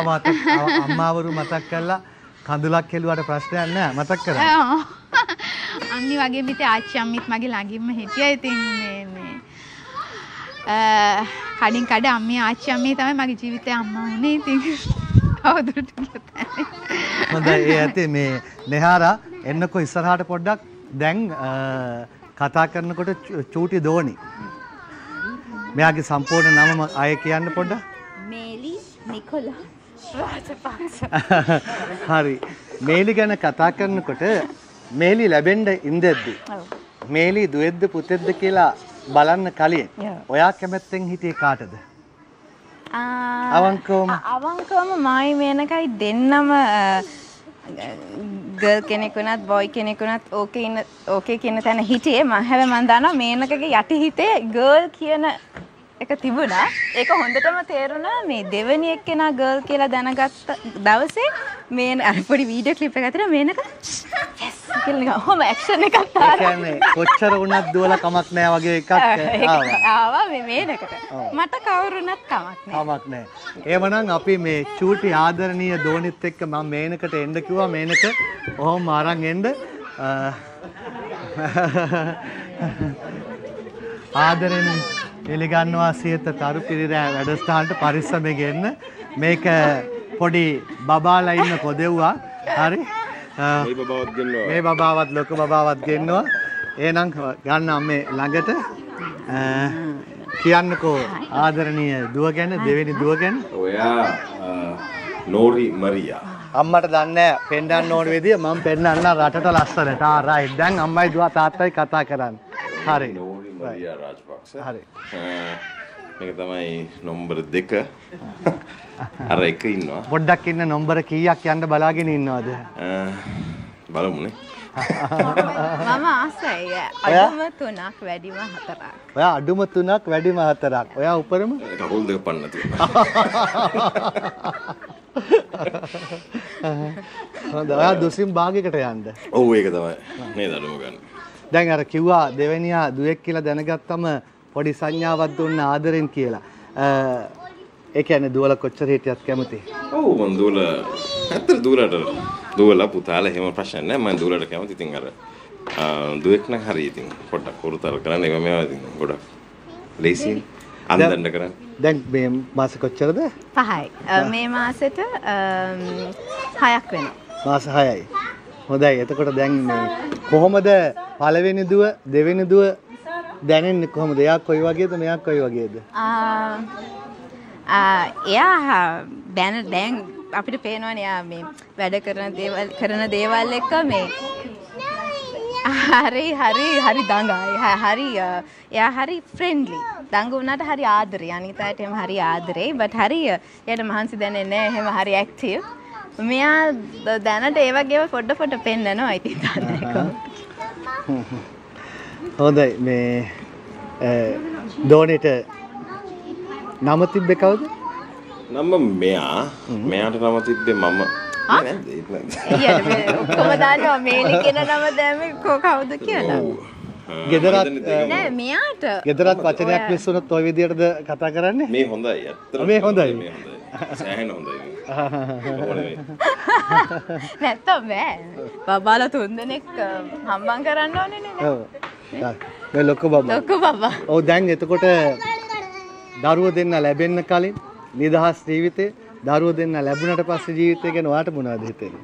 අම්මාවරු මතක් කළා කඳුලක් කෙලුවට ප්‍රශ්නයක් නෑ මතක් කරා. අම්මි වගේ මිට ආච්චි අම්මිත් මගේ ළඟින්ම හිටියා. ඉතින් මේ මේ අ, කඩින් කඩ අම්මි ආච්චි අම්මි තමයි මගේ ජීවිතේ අම්මා වුනේ. ඉතින් කවුරුට කියතයි. හොඳයි ඒ ඇති මේ නෙහාරා එන්නකෝ ඉස්සරහට පොඩ්ඩක් දැන් අ, කතා කරනකොට චූටි දෝනි. මෙයාගේ සම්පූර්ණ නම අය කියන්න පොඩ්ඩක්. මේලි නිකොලා හරි. මේලි ගැන කතා කරනකොට මේලි ලැබෙන්න ඉඳද්දි. මේලි දුවෙද්ද පුතෙද්ද කියලා බලන්න කලින් ඔයා කැමැත්තෙන් හිටියේ කාටද? අවංකවම. අවංකවම මයි මේනකයි දෙන්නම ගල් කෙනෙකුනත් බොයි කෙනෙකුනත් ඕකේ ඉන්න ඕකේ කියන තැන හිටියේ. මම හැබැයි මම දන්නවා මේනකගේ යටි හිතේ ගර්ල් කියන එක තිබුණා ඒක හොඳටම තේරුණා මේ දෙවෙනි එක්කෙනා ගර්ල් කියලා දැනගත්ත දවසේ මේ අර පොඩි වීඩියෝ ක්ලිප් එකක් අතර මේනක yes කියලා නිකන් ඔහොම ඇක්ෂන් එකක් ඒ කියන්නේ කොච්චර වුණත් දුවලා කමක් නෑ වගේ එකක් ආවා. ආවා මේ මේනකට මට කවුරුනත් කමක් නෑ කමක් නෑ. එහෙමනම් අපි මේ චූටි ආදරණීය දෝනිත් එක්ක මම මේනකට එන්න කිව්වා මේනක ඔහොම අරන් එන්න. ආදරෙන් පිළිගන්නවා සියත තරු පිරිරෑ වැඩස්ථානට පරිස්සමෙ ගෙන්න. මේක පොඩි බබාලා ඉන්න පොදෙව්වා. හරි. මේ බබවත් ගෙන්නවා. මේ බබාවත් ලොකු බබාවත් ගෙන්නවා. එහෙනම් ගන්න අම්මේ ළඟට කියන්නකෝ ආදරණීය දුව ගැන දෙවෙනි දුව ගැන ඔයා නෝරි මරියා. අම්මට දන්නේ පෙන්ඩන්න ඕන විදිය මම පෙන්වන්න රටට ලස්සනට ආ රයිට් දැන් අම්මයි දුව තාත්තයි කතා කරන්නේ හරි මරියා රාජපක්ෂ. හරි මේක තමයි නොම්බර දෙක. අර එක ඉන්නවා. පොඩ්ඩක් ඉන්න නොම්බර කීයක් යන්න බලාගෙන ඉන්නවද අ, බලමුනේ. මම ආසයි අඩුම තුනක් වැඩිම හතරක් ඔයා අඩුම තුනක් වැඩිම හතරක් ඔයා උපරම කකුල් දෙක පන්න තියෙනවා. හොඳ ඔයා දුසින් භාගයකට යන්න ඔව් ඒක තමයි. නේද අඩුම ගන්න. දැන් අර කිව්වා දෙවෙනියා දුවෙක් කියලා දැනගත්තම පොඩි සංඥාවක් දුන්න ආදරෙන් කියලා. අ, ඒ කියන්නේ දුවල කොච්චර හිටියත් කැමති? ඔව් මං දුවල ඇත්තට දුවලට දුවලා පුතාලා එහෙම ප්‍රශ්න නැහැ මම දුවලට කැමති. ඉතින් අර දුවෙක් නම් හරි. ඉතින් පොඩ්ඩක් වෘතල් කරන්න. ඒවා මේවා ඉතින් ගොඩක් ලේසි අන්දන්න කරන්න. දැන් මේ මාස කොච්චරද? පහයි. අ, මේ මාසෙට අම්, හයක් වෙනවා. මාස 6යි. හොඳයි. එතකොට දැන් මේ කොහොමද පළවෙනි දුව දෙවෙනි දුව දැනෙන්නේ කොහොමද? එයා කොයි වගේද මෙයා කොයි වගේද? ආ, ආ, එයා දැන දැන් අපිට පේනවනේ එයා මේ වැඩ කරන දේවල් කරන දේවල් එක්ක මේ හරි හරි හරි දඟයි. හරි එයා හරි ෆ්‍රෙන්ඩ්ලි දඟ වුණාට හරි ආදරේ. අනිත් අයට එහෙම හරි ආදරේ. බට් හරි එයාට මහන්සි දැනෙන්නේ නැහැ. එහෙම හරි ඇක්ටිව් මෙයා දැනට ඒ වගේව පොඩ පොඩ පෙන්නනවා ඉතින් දන්නේ කොහොමද. හොඳයි. මේ අ, දෝනිට නම තිබ්බේ කවුද? නම මෙයා. මෙයාට නම තිබ්බේ මම. ඔක්කොම දන්නවා මේලි කියන නම දැම්මේ කවුද කියලා. ගෙදරත් නෑ මෙයාට. ගෙදරත් වචනයක් විශ්වනොත් ওই විදියටද කතා කරන්නේ? මේ හොඳයි. මේ හොඳයි. සෑහෙන හොඳයි? නැත්තම් බෑ. බබාලා තුන්දෙනෙක් අ, හම්බන් කරන්න ඕනේ නේ. ඔව්. මේ ලොකු බබා. ලොකු බබා. ඔව් දැන් එතකොට දරුවෝ දෙන්න ලැබෙන්න කලින් නිදහස් ජීවිතේ දරුවෝ දෙන්න ලැබුණට පස්සේ ජීවිතය ගැන ඔයාට මොනවද හිතෙන්නේ?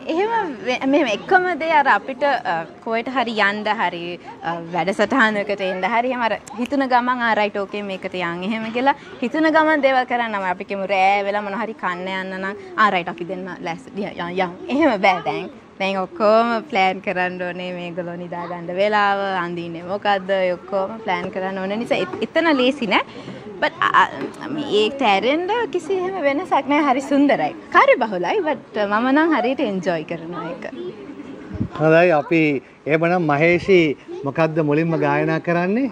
අ, එහෙම වෙ- මෙහෙම එකම දේ අර අපිට අ, කොහෙට හරි යන්න හරි අ, වැඩසටහනකට එන්න හරි එහෙම අර හිතුන ගමන් ආ රයිට් ඕකේ මේකට යන් එහෙම කියලා හිතුන ගමන් දේවල් කරන්නම අපි කිමු රෑ වෙලා මොන හරි කන්න යන්න නම් ආ රයිට් අපි දෙන්න ලෑස්ති යන් යන්. එහෙම බෑ දැන් දැන් ඔක්කොම ප්ලෑන් කරන්න ඕනේ මේගොල්ලෝ නිදා ගන්න වෙලාව අඳින්නේ මොකද්ද? ඔය ඔක්කොම ප්ලෑන් කරන්න ඕන. නිසා එත- එතන ලේසි නෑ. බට් ඒට ඇරෙන්ඩ කිසි එහෙම වෙනසක් නෑ. හරි සුන්දරයි. කාර්ය බහුලයි. බට් මම නම් හරියට එන්ජෝයි කරන එක හොඳයි. අපි එමනම් මහේෂි මොකක්ද මුලින්ම ගායනා කරන්නේ?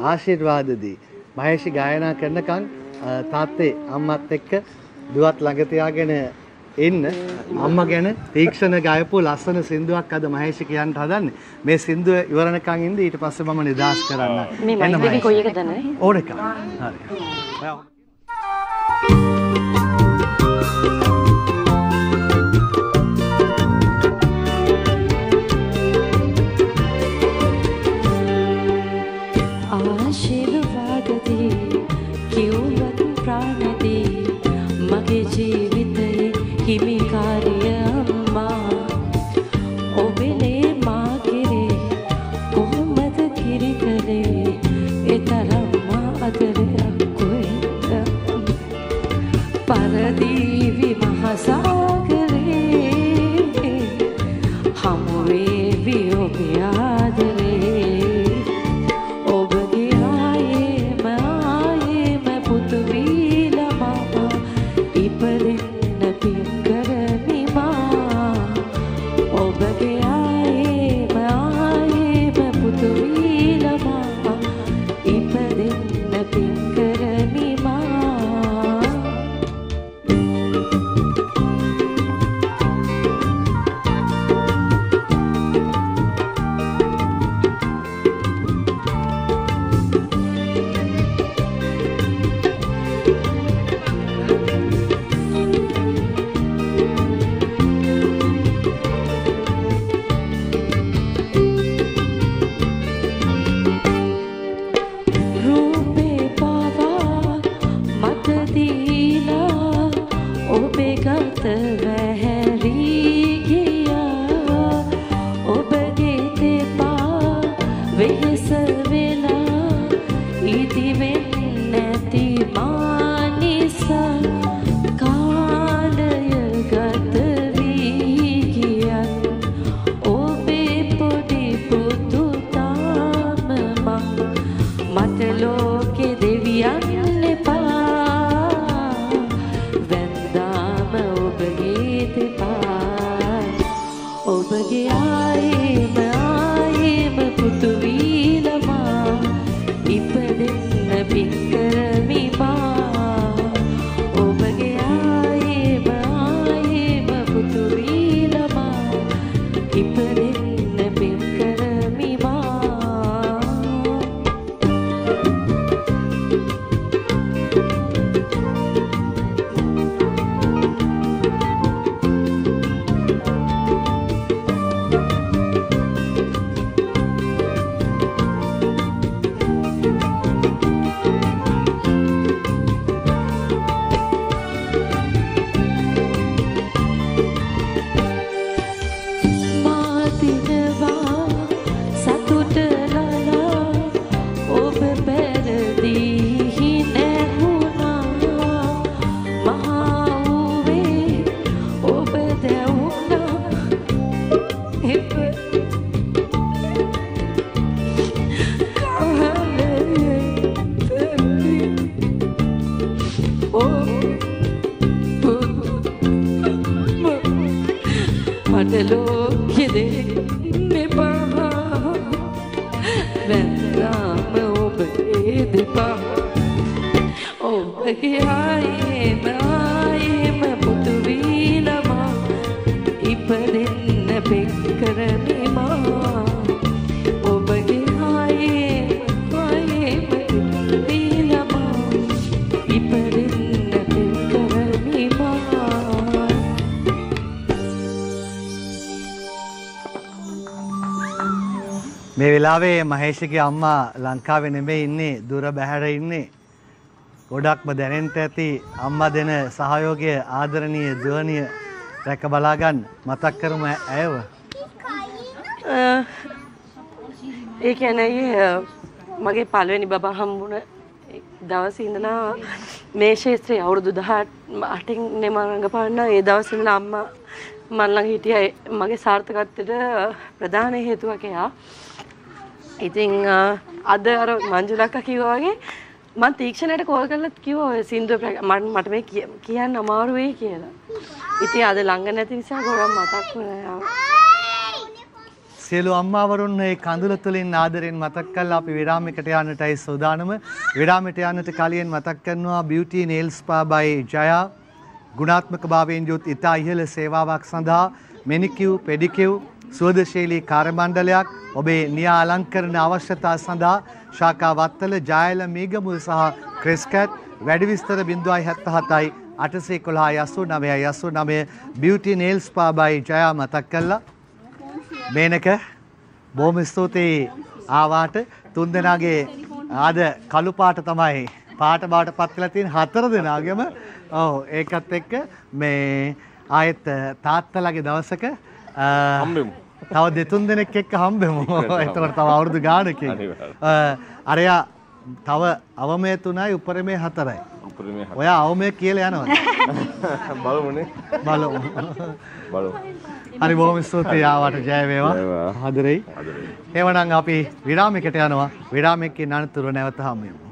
ආශිර්වාදදී. මහේෂි ගායනා කරනකන් අ, තාත්තේ අම්මත් එක්ක දුවත් ළඟ ඉන්න අම්මා ගැන තීක්ෂණ ගායපු ලස්සන සින්දුවක් අද මහේෂි කියන්න හදන්නේ. මේ සින්දුව ඉවරනකන් ඉඳ ඊට පස්සේ මම නිදාස් කරන්න. මේ මයින්ඩ් කොයි එකද නේ ඕන එක. හරි. මේ වෙලාවේ මහේෂගේ අම්මා ලංකාවේ නෙමෙයි ඉන්නේ දුර බැහැර ඉන්නේ. ගොඩක්ම දැනෙන්න ඇති අම්මා දෙන සහයෝගය ආදරණීය දුවනිය රැක බලාගන්න මතක් කරම ඇයව. ඒ කියන්නේ මගේ පළවෙනි බබා හම්බුණ දවසේ ඉඳලා මේ ශේත්‍රයේ අවුරුදු 18 නේ මම රඟපාන්න ඒ දවසේ ඉඳලා අම්මා මන් ළඟ හිටියා ඒ මගේ සාර්ථකත්වයට ප්‍රධාන හේතුවක් එයා. ඉතින් අ, අද අර මංජුලක්කා කිව්වා වගේ මම තීක්ෂණයට කෝල් කරලා කිව්වා ඔය සින්දුව ප්‍රැක්- මට මට මේ කිය- කියන්න අමාරු වෙයි කියලා. ඉතින් අද ළඟ නැති නිසා ගොඩක් මතක් වුණා. සියලු අම්මාවරුන් මේ කඳුල තුලින් ආදරෙන් මතක් කරලා අපි විරාමයකට යන්නටයි සූදානම. විරාමයට යන්නට කලින් මතක් කරනවා Beauty Nail Spa by Jaya ගුණාත්මක භාවයෙන් යුත් ඉතා ඉහළ සේවාවක් සඳහා මෙනිකියු පෙඩිකියු සුවදශීලී කාර්යමණ්ඩලයක් ඔබේ නියා අලංකරණ අවශ්‍යතා සඳහා ශාකා වත්තල ජයල මීගමුල් සහ ක්‍රිස්කට් වැඩි විස්තර 077යි 811 89 89 Beauty Nail Spa by Jaya මතක් කළා මේනක බොහොම ස්තුතියි ආවාට තුන් දෙනාගේ ආද කළු පාට තමයි පාට බවට පත් වෙලා තියෙන හතර දෙනාගේම ඔව් ඒකත් එක්ක මේ ආයෙත් තාත්තලාගේ දවසක අ, හම්බෙමු. තව දෙතුන් දෙනෙක් එක්ක හම්බෙමු. එතකොට තව අවුරුදු ගානකින්. අරයා තව අවමය තුනයි උපරිමේ හතරයි. ඔයා අවමය කියලා යනවා. බලමුනේ. බලමු. බලමු. හරි බොහොම ස්තුතියි ආවට ජය වේවා. හදරෙයි. එවනම් අපි විරාමයකට යනවා. විරාමයකින් අනතුරු නැවත හමුවෙමු.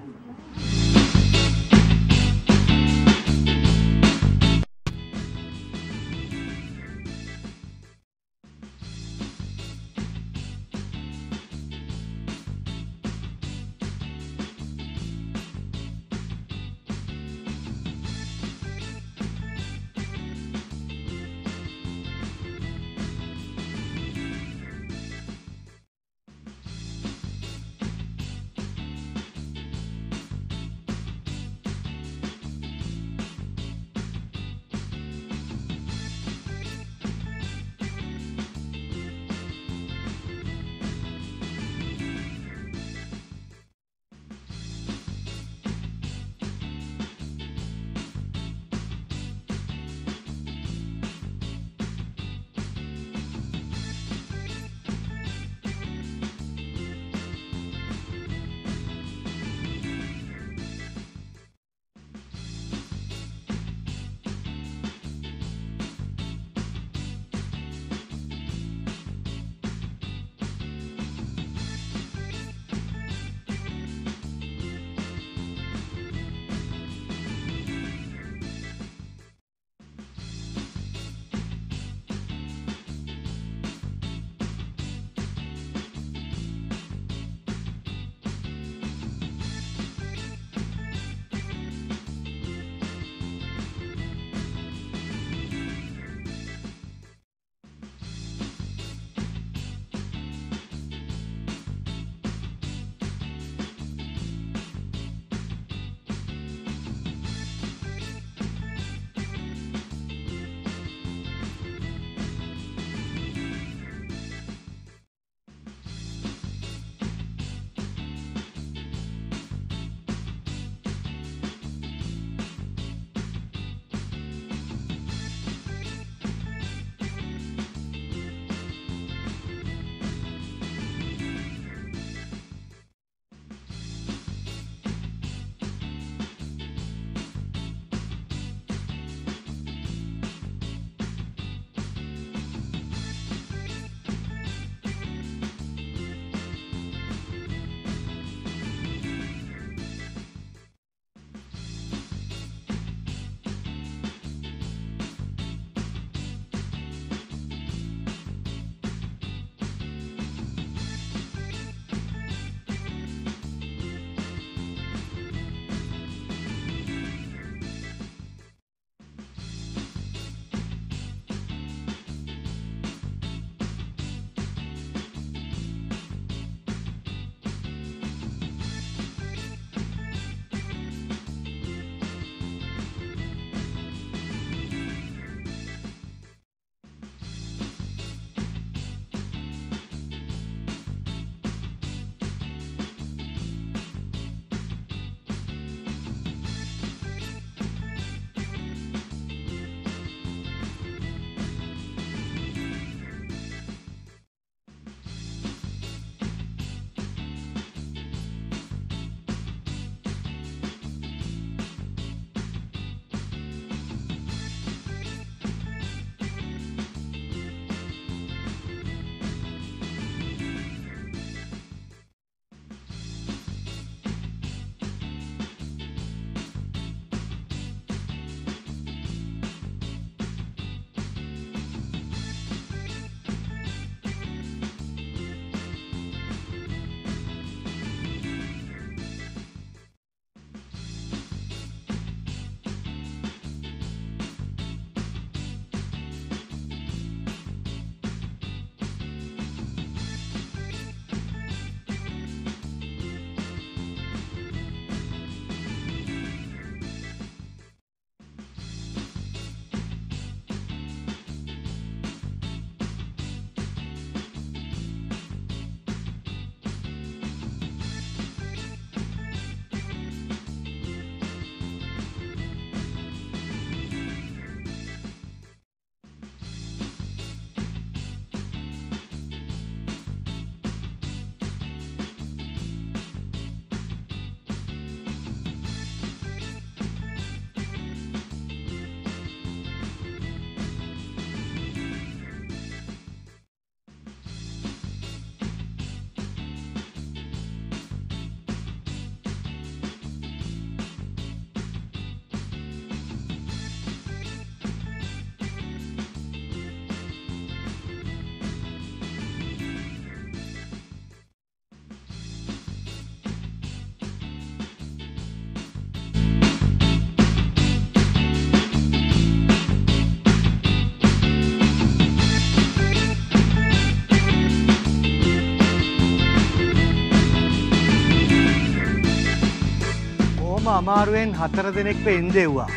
අමාරුවෙන් හතර දෙනෙක්ව ඉන්දෙව්වා.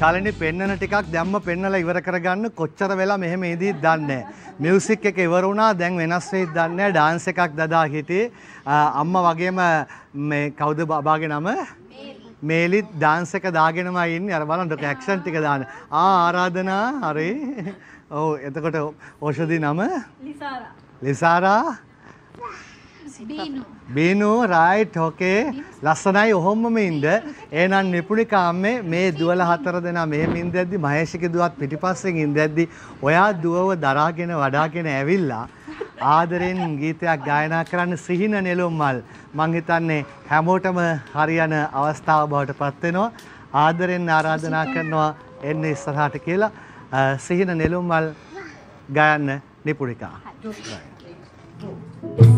චලනි පෙන්නන ටිකක් දැම්ම පෙන්නලා ඉවර කරගන්න කොච්චර වෙලා මෙහෙම ඉදීත් දන්නේ මියුසික් එක ඉවර වුණා දැන් වෙනස් වෙයිද දන්නේ ඩාන්ස් එකක් දදා හිටියේ. අම්මා වගේම මේ කවුද බබාගේ නම? මේලිත්. ඩාන්ස් එක දාගෙනම ඉන්නේ. අර බලන්න ඇක්ෂන් ටික දාන්න. ආ ආරාධනා. හරි. ඔව් එතකොට ඕෂධි නම? ලිසාරා. ලිසාරා බීනු රයිට් ඕකේ ලස්සනයි ඔහොමම ඉන්න. එහෙනම් නිපුණිකාම්මේ මේ දුවල හතර දෙනා මෙහෙම ඉඳද්දි මහේෂික දුවත් පිටිපස්සෙන් ඉඳද්දි ඔයා දුවව දරාගෙන වඩාගෙන ඇවිල්ලා ආදරෙන් ගීතයක් ගායනා කරන්න සිහින නෙළුම් මල්. මං හිතන්නේ හැමෝටම හරියන අවස්ථාව බවට පත් වෙනවා. ආදරෙන් ආරාධනා කරනවා එන්න ඉස්සරහට කියලා සිහින නෙළුම් මල් ගයන්න නිපුණිකා. සිහින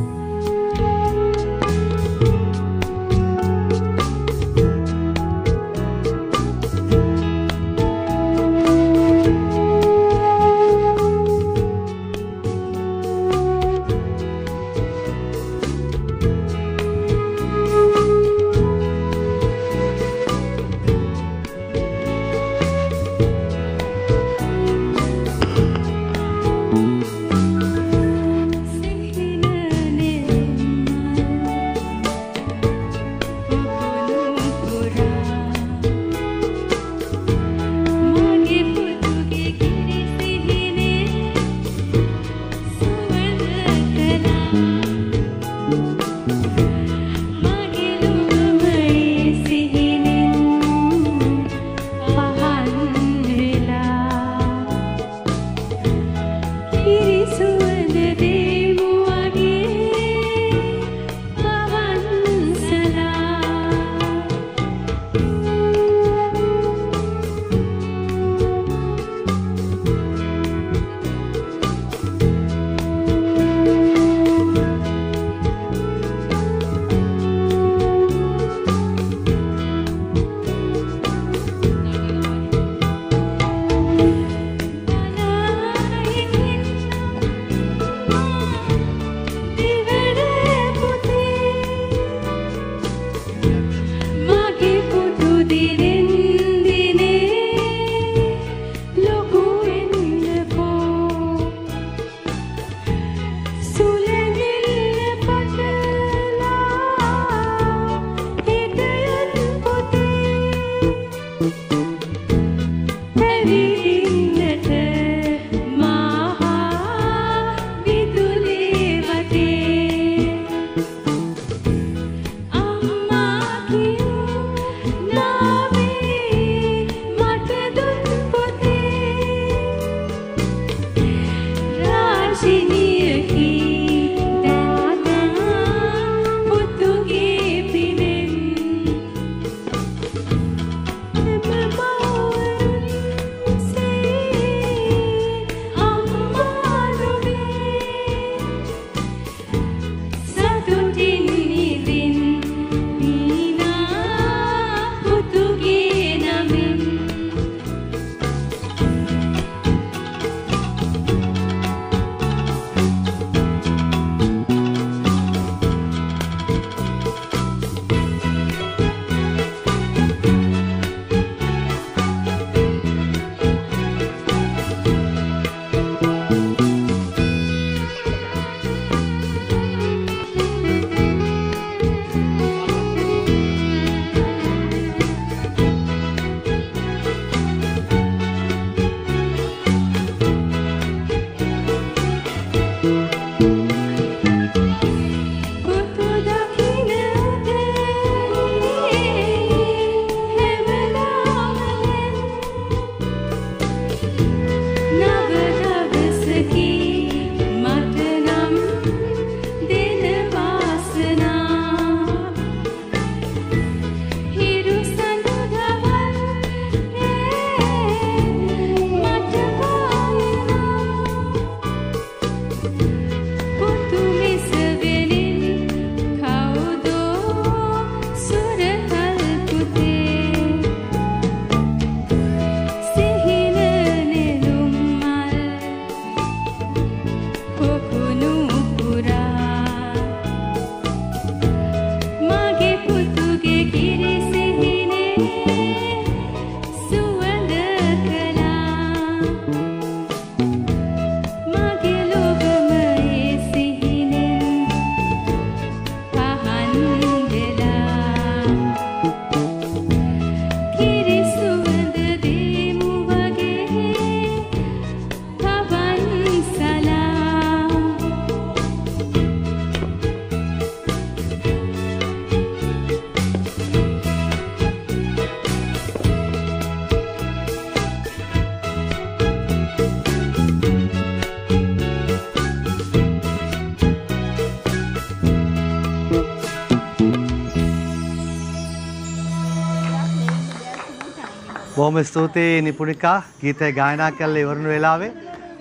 බොහොම ස්තුතියි නිපුණිකා. ගීතය ගායනා කරලා ඉවරන වෙලාවේ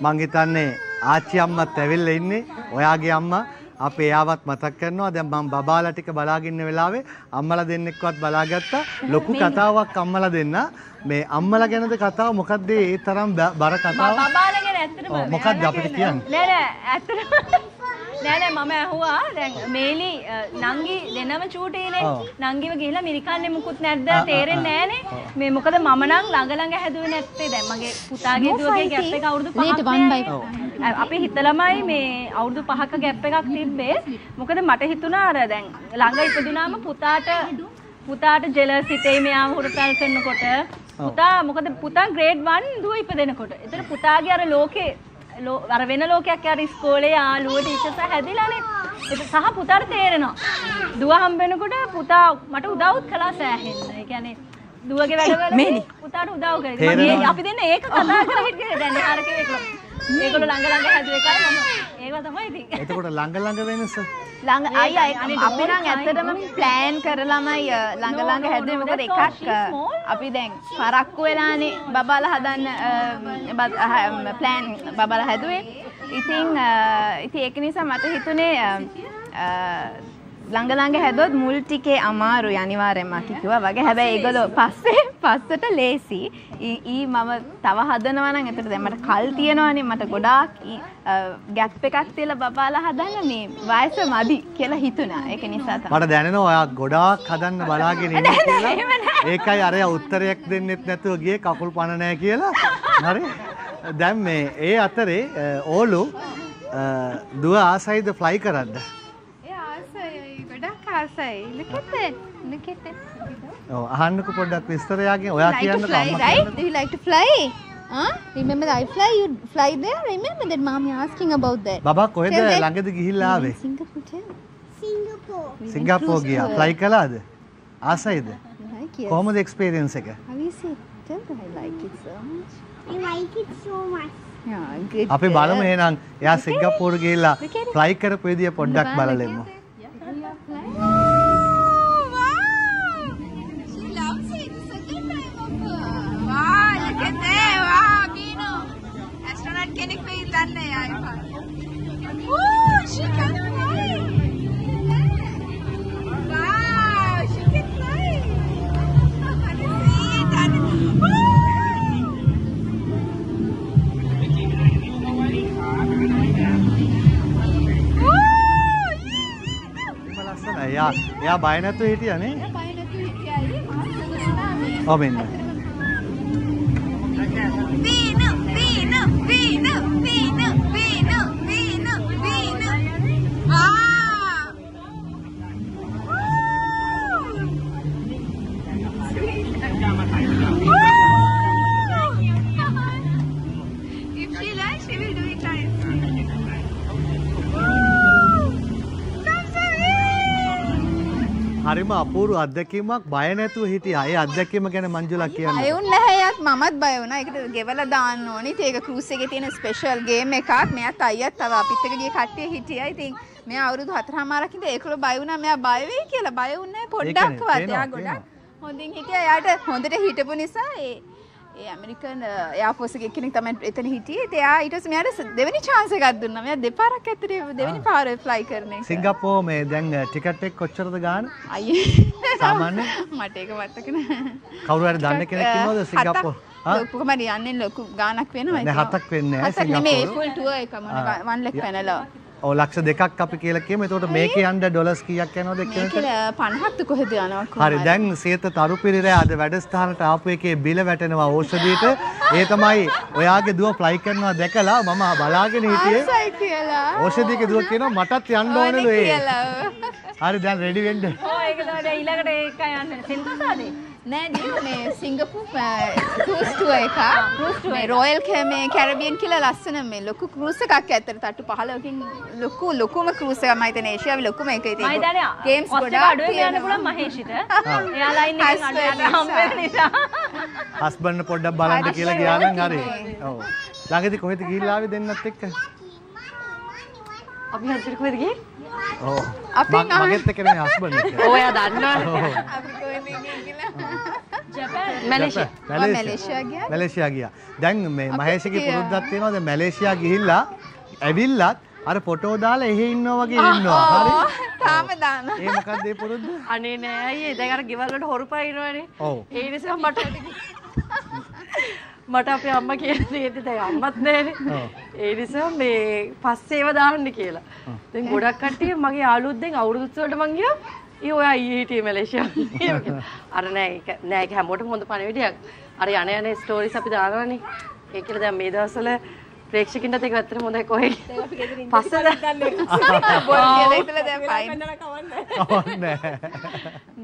මං හිතන්නේ ආච්චි අම්මත් ඇවිල්ලා ඉන්නේ. ඔයාගේ අම්මා අපි එයාවත් මතක් කරනවා. දැන් මම බබාලා ටික බලාගෙන ඉන්න වෙලාවේ අම්මලා දෙන්නෙක්වත් බලාගත්තා. ලොකු කතාවක් අම්මලා දෙන්න. මේ අම්මලා ගැනද කතාව? මොකද්ද ඒ තරම් බර කතාව බබාලගෙන ඇත්තටම ඔව්, මොකක්ද අපිට කියන්නේ? නෑ නෑ ඇත්තටම නෑ නෑ මම ඇහුවා. දැන් මේලි නංගි දෙනම චූටීනේ. නංගිව ගිහිල්ලා මිරිකන්නේ මුකුත් නැද්ද? තේරෙන්නේ. නෑනේ. මේ මොකද මම නම් ළඟ ළඟ හැදුවේ නැත්තේ. දැන් මගේ පුතාගේ දුවගේ ගැප් එක අවුරුදු Later, පහක් one by නෑනේ. අපි හිතලමයි මේ අවුරුදු පහක ගැප් එකක් තිබ්බේ. මොකද මට හිතුණා අර දැන් ළඟ ඉපදුනාම පුතාට පුතාට ජෙලස් හිතේ මෙයාව හුරතල් කරනකොට. පුතා මොකද පුතා ග්‍රේඩ් 1 දුව ඉපදෙනකොට. එතන පුතාගේ අර ලෝකේ අර වෙන ලෝකයක් යාර ඉස්කෝලේ යාළුවෝ ටීචර්ස් හැදිලානේ. ඒක සහ පුතාට තේරෙනවා. දුව හම්බෙනකොට පුතා මට උදව්ත් කළා සෑහෙන්න. ඒ කියන්නේ දුවගේ වැඩවල පුතාට උදව් කරේ. මම? අපි දෙන්න ඒක කතා කරලා හිටියේ දැන් හරකේ ඒගොල්ලෝ. ඒගොල්ලෝ ළඟ ළඟ හැදුව එකයි මම ඒව තමයි ඉතින්. එතකොට ළඟ ළඟ වෙනස ළඟ අයි අයි අනේ අපි නම් ඇත්තටම. ප්ලෑන් කරලාමයි ළඟ ළඟ හැදුවේ මොකද එකක්. අපි දැන් පරක්කු වෙලානේ බබාලා හදන්න ප්ලෑන් බබාලා හැදුවේ ඉතින් ඉතින් ඒක නිසා මට හිතුනේ ළඟ ළඟ හැදුවොත් මුල් ටිකේ අමාරුයි අනිවාර්යෙන්ම කිව්වා වගේ හැබැයි ඒගොල්ලෝ පස්සේ පස්සට ලේසි ඊ මම තව හදනවා නම් එතකොට දැන් මට කල් තියෙනවානේ මට ගොඩාක් ගැප් එකක් තියලා බබාලා හදන්න මේ වයස මදි කියලා හිතුණා ඒක නිසා තමයි මට දැනෙනවා ඔයා ගොඩාක් හදන්න බලාගෙන ඉන්නේ කියලා. ඒකයි අරයා උත්තරයක් දෙන්නෙත් නැතුව ගියේ කකුල් පන නැහැ කියලා. හරි. දැන් මේ ඒ අතරේ ඕලු දුව ආසයිද ෆ්ලයි කරන්න? ආසයි look at that look at that ඔව් අහන්නකෝ පොඩ්ඩක් විස්තරයකින් ඔයා කියන්නකෝ fly අම්මා right do you like to fly huh remember that I fly you fly there remember that mommy asking about that බබා කොහෙද. ළඟද ගිහිල්ලා ආවේ? Singapore Singapore. සිංගප්පූර් ගියා. ෆ්ලයි කළාද? ආසයිද? කොහොමද එක්ස්පීරියන්ස් එක? how is it tell them I like it so much I like it so much. yeah good අපි. බලමු එහෙනම් එයා සිංගප්පූර් ගිහිල්ලා. ෆ්ලයි කරපු විදිය පොඩ්ඩක් බලලෙමු. Astronaut කෙනෙක් වෙයි දන්නේ ආයි Woo, she can fly. Wow, she can fly. I can see it. And, Woo! බල ලස්සනයි. එයා එයා බය හරිම අපූරු අත්දැකීමක් බය නැතුව හිටියා. ඒ අත්දැකීම ගැන මංජුලා කියන්න. බයවුන් නැහැ යක් මමත් බය වුණා. ඒකට ගෙවලා දාන්න ඕනි. ඉතින් ඒක ක්‍රූස් එකේ තියෙන ස්පෙෂල් ගේම් එකක්. මෙයාත් අයියත් තව අපිත් එක්ක ගිය කට්ටිය හිටියා. ඉතින් මෙයා අවුරුදු 4මාරක් ඉඳලා ඒකල බය වුණා. මෙයා බය වෙයි කියලා බය වුණේ පොඩ්ඩක්වත්. එයා. ගොඩක් හොඳින් හිටියා. එයාට හොඳට හිටපු නිසා ඒ ඇමරිකන් එයාෆෝස් එකේ කෙනෙක් තමයි එතන හිටියේ. ඊට පස්සේ මෙයාට දෙවෙනි chance එකක් දුන්නා. මෙයා දෙපාරක් ඇතුලේ දෙවෙනි පාර ෆ්ලයි කරන. සිංගප්පූර් මේ දැන් ටිකට් එක කොච්චරද ගාන? අයියේ සාමාන්‍ය මට ඒක මතක නැහැ. කවුරු හරි දන්න කෙනෙක් ඉන්නවද සිංගප්පූර්? ආ? ලොකුම යන්නේ ලොකු ගානක් වෙනවා හතක් වෙන්නේ නැහැ හතක් නෙමෙයි සිංගප්පූරු. ෆුල් ටුවර් එක මොන වන් ලෙක් පැනලා ඔව් ලක්ෂ දෙකක් අපි කියලා කියමු. එතකොට මේකේ යන්න ඩොලර්ස් කීයක් යනවද එක්කෙනෙක්ට? මේක 50ක් කොහෙද යනවා හරි දැන් සියත තරුපිරිරෑ අද වැඩස්ථානට ආපු එකේ බිල වැටෙනවා ඖෂධයට. ඒ තමයි ඔයාගේ දුව ෆ්ලයි කරනවා දැකලා මම බලාගෙන හිටියේ. ආසයි කියලා ඖෂධික දුව කියනවා මටත් යන්න ඕනලු ඕනේ ඒ. කියලා හරි දැන් රෙඩි වෙන්න. ඕ ඒක තමයි ඊළඟට ඒක යන්න සෙන්තසාදේ නෑ මේ සිංගප්පූර් ක්‍රූස් ටුවර් එක මේ රොයල් මේ කැරිබියන් කියලා ලස්සන මේ ලොකු ක්‍රූස් එකක් ඇත්තට තට්ටු 15කින් ලොකු ලොකුම මම හිතන්නේ ඒෂියාවේ ලොකුම එක හිතන්නේ ගේම්ස් යන්න හම්බ වෙන නිසා හස්බන්ඩ් පොඩ්ඩක් බලන්න කියලා ගියා නම් හරි. ඔව්. ළඟදී කොහෙද ගිහිල්ලා ආවේ දෙන්නත් එක්ක? අපි හදිසියට කොහෙද ගියේ? ඔව්. අපි මග- මගෙත් එක්ක නේ හස්බන්ඩ් එක. ඔයා දන්නවනේ. අපි කොහෙද ජපාන් මැලේසියා. ගියා. දැන් මේ මහේෂගේ. පුරුද්දක් තියෙනවා දැන් මැලේසියා ගිහිල්ලා ඇවිල්ලත් අර ෆොටෝ දාලා එහෙ ඉන්නවා වගේ ඉන්නවා. හරි. තාම දාන. ඒ මොකක්ද ඒ පුරුද්ද? අනේ නෑ අයියේ දැන් අර ගෙවල් වලට හොරු පයින්නවනේ. ඔව්. ඒ නිසා මට මට අපේ අම්මා කියලා දෙන්නේ දැන් අම්මත්. ඔව්. ඒ නිසා මේ පස්සේව දාන්න කියලා. දැන් ගොඩක් කට්ටිය මගේ යාළුවොත් දැන් අවුරුදු උත්සවයට මං ගියා. ඒ ඔය අයියේ හිටියේ මැලේසියාවේ. අර නෑ ඒක නෑ ඒක හැමෝටම හොඳ පණිවිඩයක්. අර යන යන ස්ටෝරිස් අපි දානවනේ. ඒ කියලා දැන් මේ දවස්වල ප්‍රේක්ෂකින්ටත් ඒක ඇත්තටම හොඳයි කොහේ. පස්සේ බොල් කියලා ඉතලා දැන් ෆයින්. ඕනේ.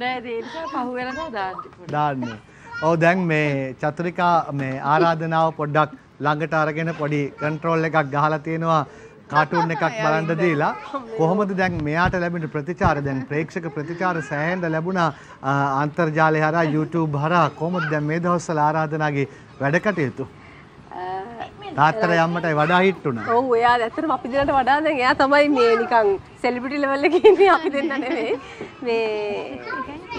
නෑ නිසා පහුවෙලා දාන්න. දාන්නේ. ඔව් දැන් මේ චතුරිකා මේ ආරාධනාව පොඩ්ඩක් ළඟට අරගෙන පොඩි කන්ට්‍රෝල් එකක් ගහලා තියෙනවා. කාටූන් එකක් බලන්න දීලා. කොහොමද දැන් මෙයාට ලැබෙන ප්‍රතිචාර? දැන් ප්‍රේක්ෂක ප්‍රතිචාර සෑහෙන්න ලැබුණා. අන්තර්ජාලය හරහා YouTube හරහා කොහොමද දැන් මේ දවස්වල ආරාධනාගේ වැඩ කටයුතු තාත්තට යම්මටයි වඩා හිට් වුණා ඔව් එයා ඇත්තටම අපි දෙන්නට වඩා දැන් එයා තමයි මේ නිකන් සෙලිබ්‍රිටි ලෙවල් එකේ ඉන්නේ අපි දෙන්න නෙවෙයි මේ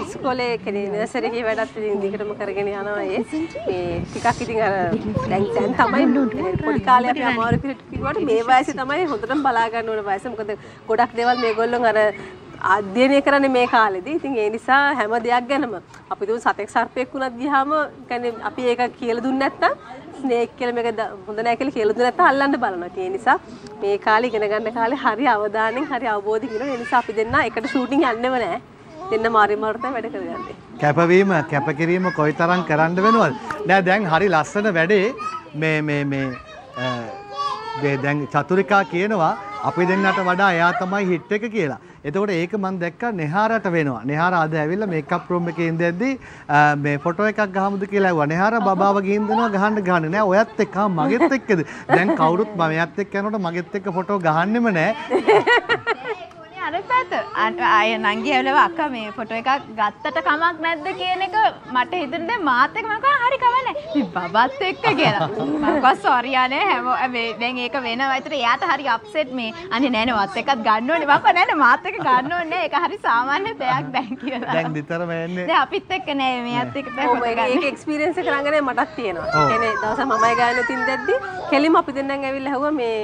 ඉස්කෝලේ කෙනේ නර්සරි එකේ වැඩත් ඉතින් දිගටම කරගෙන යනවා ඒ මේ ටිකක් ඉතින් අර දැන් දැන් තමයි පොඩි කාලේ අපි අමාරු පිළිට කිව්වට මේ වයසේ තමයි හොඳටම බලා ගන්න ඕන වයස මොකද ගොඩක් දේවල් මේගොල්ලෝ අර අධ්‍යයනය කරන්නේ මේ කාලෙදී. ඉතින් ඒ නිසා හැම දෙයක් ගැනම අපි දුන් සතෙක් සර්පෙක් වුණත් ගියාම يعني අපි ඒක කියලා දුන්නේ නැත්තම් ස්නේක් කියලා මේක ද- හොඳ නැහැ කියලා කියලා දුන්නේ නැත්තම් අල්ලන්න බලනවා. ඉතින් ඒ නිසා මේ කාලේ ඉගෙන ගන්න කාලේ හරි අවධානයෙන් හරි අවබෝධයෙන් ඉන්න. ඒ නිසා අපි දෙන්න එකට ෂූටින් යන්නෙම නැහැ. දෙන්න මාරි මාරු තමයි වැඩ කරගන්නේ. කැපවීම කැපකිරීම කොයිතරම් කරන්න වෙනවද නෑ දැන් හරි ලස්සන වැඩේ මේ මේ මේ අ, මේ දැන් චතුරිකා කියනවා අපි දෙන්නට වඩා එයා තමයි හිට් එක කියලා. එතකොට ඒක මම දැක්කා නෙහාරට වෙනවා. නෙහාර අද ඇවිල්ලා මේකප් රූම් එකේ ඉඳද්දි අ, මේ ෆොටෝ එකක් ගහමුද කියලා ඇහුවා. නෙහාර බබාව ගිහින් දෙනවා ගහන්න ගහන්නේ නෑ. ඔයත් එක්ක ආ, මගෙත් එක්කද? දැන් කවුරුත් මම එයත් එක්ක යනකොට මගෙත් එක්ක ෆොටෝ ගහන්නෙම නෑ. අර පැත අය නංගි ඇවලව අක්ක මේ ෆොටෝ එකක් ගත්තට කමක් නැද්ද? කියන එක මට හිතෙන. දැන් මාත් එක්ක මම හරි කමන්නේ බබත් එක්ක කියලා. මම කිව්වා සෝරි අනේ හැම මේ දැන් ඒක වෙනවා. ඒතර එයාට හරි අප්සෙට් මේ. අනේ නෑ නේ වත් එකත් ගන්න ඕනේ. මම නෑ නෑ මාත් එක්ක ගන්න ඕනේ ඒක හරි සාමාන්‍ය දෙයක් දැන් කියලා. දැන් නිතරම එන්නේ දැන් අපිත් එක්ක නෑ. මෙයාත් එක්ක බෑ ඔව් ෆොටෝ ගන්න. ඒක එක්ස්පීරියන්ස් එක රංගනේ මටත් තියෙනවා. කියන්නේ දවසක් මමයි ගාන තින් දැද්දි කෙලිම අපි දෙන්නම් ඇවිල්ලා ඇහුවා මේ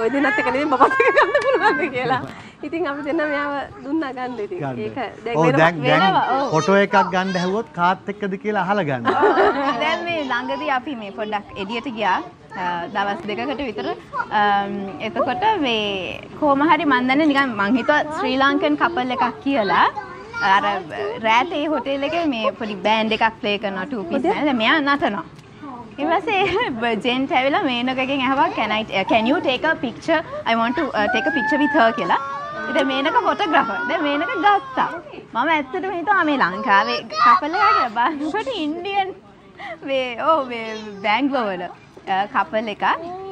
ඔය දෙන්නත් එක නෙමෙයි බබත් එක ගන්න පුළුවන්ද කියලා. ඉතින් අපි දෙන්න මෙයාව දුන්නා ගන්න ඉතින්. ඒක දැන්. දැන්. ෆොටෝ එකක් ගන්න හැවුවොත් කාත් එක්කද කියලා අහලා ගන්න. දැන් මේ ළඟදී අපි මේ පොඩ්ඩක් එළියට ගියා දවස් දෙකකට විතර එතකොට මේ කොහොම හරි මන් දන්නේ නිකන් මං හිතුවා ශ්‍රී ලංකන් කපල් එකක් කියලා අර රෑට ඒ හොටෙල් එකේ මේ පොඩි බෑන්ඩ් එකක් ප්ලේ කරනවා ටූ පීස් බෑන්ඩ් දැන් මෙයා නටනවා ඊට පස්සේ ජෙන්ට් ඇවිල්ලා මේනකගෙන් ඇහුවා can I uh, can you take a picture? I want to uh, take a picture with her කියලා. ඉතින් මේනක ෆොටෝග්‍රාෆර් දැන් මේනක ගත්තා. මම ඇත්තටම හිතුවා මේ ලංකාවේ කපල් එකක් කියලා. බලනකොට ඉන්දියන් මේ ඕ මේ බැංග්ලෝවල කපල් එක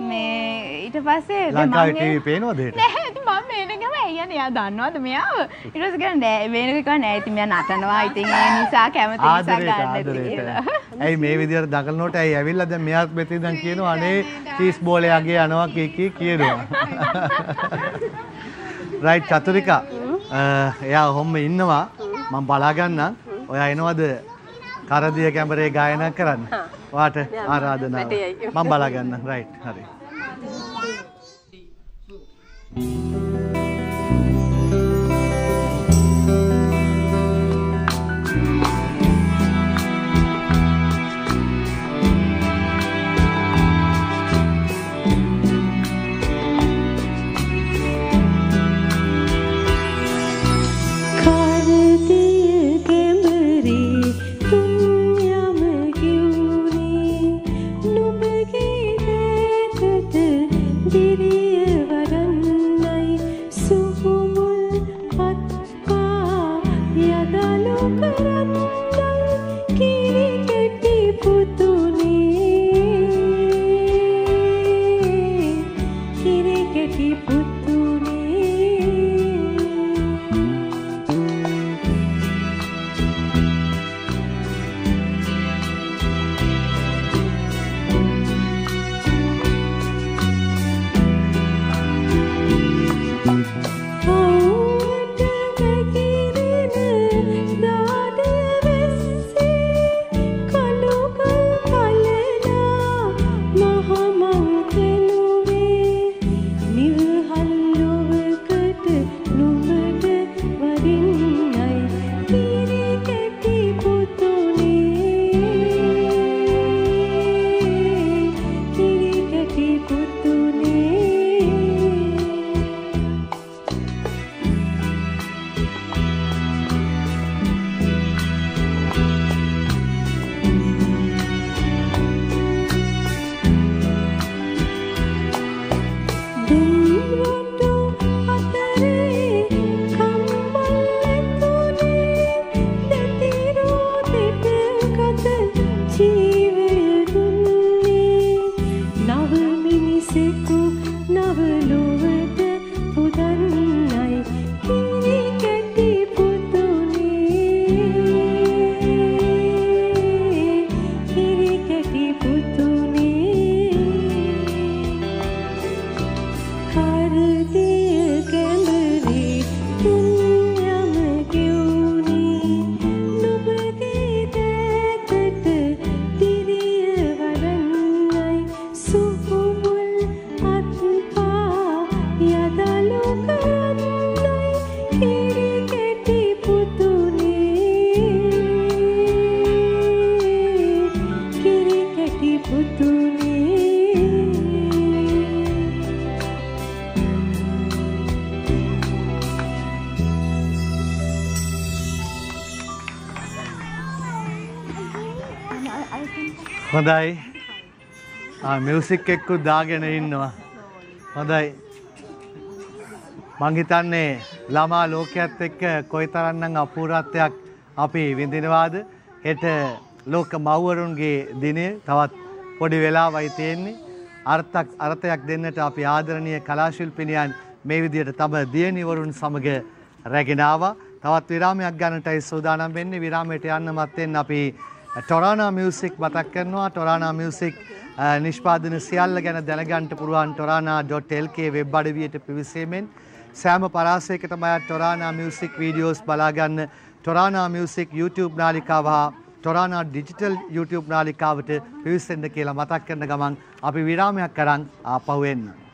මේ ඊට පස්සේ ලංකාවේ පේනවද? නෑ මම මේනකම ඇයියනේ එයා දන්නවද මෙයාව ඊට පස්සේ කියනවා නෑ මේනක නෑ ඉතින් මෙයා නටනවා ඉතින් ඒ නිසා කැමති නිසා ගන්න. ඇයි මේ විදියට දඟලනකොට ඇයි ඇවිල්ලා දැන් මෙයාත් මෙතන දැන් කියනවා අනේ චීස් බෝලේ යනවා කී කියනවා. රයිට් චතුරිකා. එයා ඔහොම ඉන්නවා. මම බලා ගන්නම්. ඔයා එනවද කරදිය කැමරේ ගායනා කරන්න? වාට ආරාධනාව. මම බලා ගන්නම්. රයිට් හරි. කාරදිය හොඳයි. මියසික් එක්කු දාගෙන ඉන්නවා. හොඳයි. මංහිතන්නේ ළමා ලෝකයක්ත් එක්ක කොයි තරන්නම් අපූරත්වයක් අපි විඳිනවාද? හෙට ලෝක මව්වරුන්ගේ දිනය තවත් පොඩි වෙලා වයි තියෙන්නේ. අර්ථක් අර්ථයක් දෙන්නට අපි ආදරණය කලාශිල්පිනියන් මේ විදියට තම දියනිවරුන් සමග රැගෙනවා තවත් විරාමයක් ගන්නටයි සූදානම් වෙන්නේ. විරාමයට යන්න මත්තෙන් අපි ටොරානා මියසික් මතක් කරනවා. ටොරානා මියසික් නිෂ්පාදන සියල්ල ගැන දැනගන්ට පුළුවන් ටොරානා.lk වෙබ් අඩවියට පිවිසීමෙන්. සෑම පරාසයකටම අයත් ටොරානා මියසික් වීඩියෝස් බලාගන්න. ටොරානා මියසික් YouTube නාලිකාව හා ටොරානා ඩිජිටල් YouTube නාලිකාවට පිවිසෙන්න කියලා මතක් කරන ගමන් අපි විරාමයක් කරන් ආපහු එන්න.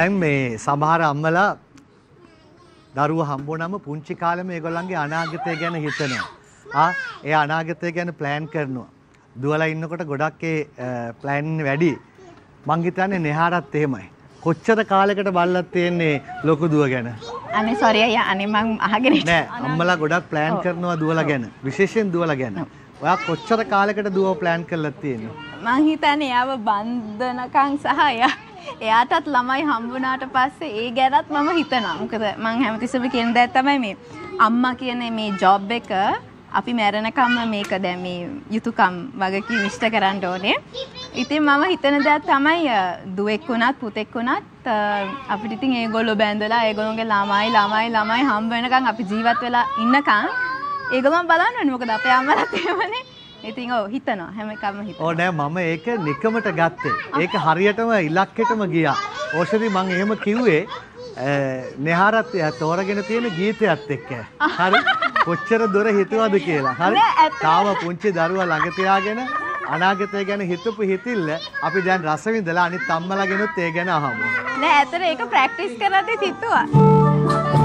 දැන් මේ සමහර අම්මලා දරුව හම්බුනම පුංචි කාලෙම ඒගොල්ලන්ගේ අනාගතය ගැන හිතනවා. ආ ඒ අනාගතය ගැන ප්ලෑන් කරනවා. දුවලා ඉන්නකොට ගොඩක් ඒ ප්ලෑන් වැඩි. මං හිතන්නේ නෙහාරත් එහෙමයි. කොච්චර කාලයකට බල්ලක් තියෙන්නේ ලොකු දුව ගැන? අනේ සොරි අයියා අනේ මං අහගෙන නෑ අම්මලා ගොඩක් ප්ලෑන් කරනවා දුවලා ගැන. විශේෂයෙන් දුවලා ගැන. ඔයා කොච්චර කාලයකට දුව ප්ලෑන් කරලා තියෙන්නේ? මං හිතන්නේ එයාව බන්ධනකම් සහ එයා එයාටත් ළමයි හම්බුනාට පස්සේ ඒ ගැනත් මම හිතනවා. මොකද මං හැමතිස්සෙම කියන දේ තමයි මේ අම්මා කියන මේ ජොබ් එක අපි මැරෙනකම්ම මේක දැන් මේ යුතුයකම් වගකීම් ඉෂ්ට කරන්න ඕනේ. ඉතින් මම හිතන දෙයක් තමයි අ, දුවෙක් වුණත් පුතෙක් වුණත් අ, අපිට ඉතින් ඒගොල්ලෝ බැඳලා ඒගොල්ලෝගේ ළමයි ළමයි ළමයි හම්බ වෙනකන් අපි ජීවත් වෙලා ඉන්නකන් ඒගොල්ලෝ බලන්න ඕනේ. මොකද අපේ අම්මලාත් එහෙමනේ. ඉතින් ඔව් හිතනවා හැම එකම හිතනවා. ඕ නෑ මම ඒක නිකමට ගත්තේ. ඒක හරියටම ඉලක්කෙටම ගියා. ඕෂධි මං එහෙම කිව්වේ නෙහාරත් තෝරගෙන තියෙන ගීතයත් එක්ක. හරි? කොච්චර දොර හිතුවද කියලා. හරි? තාම පුංචි දරුවා ළඟ තියාගෙන අනාගතය ගැන හිතපු හිතිල්ල අපි දැන් රස විඳලා අනිත් අම්මලාගෙනුත් ඒ ගැන අහමු. නෑ ඇතර ඒක ප්‍රැක්ටිස් කරද්දි හිතුවා.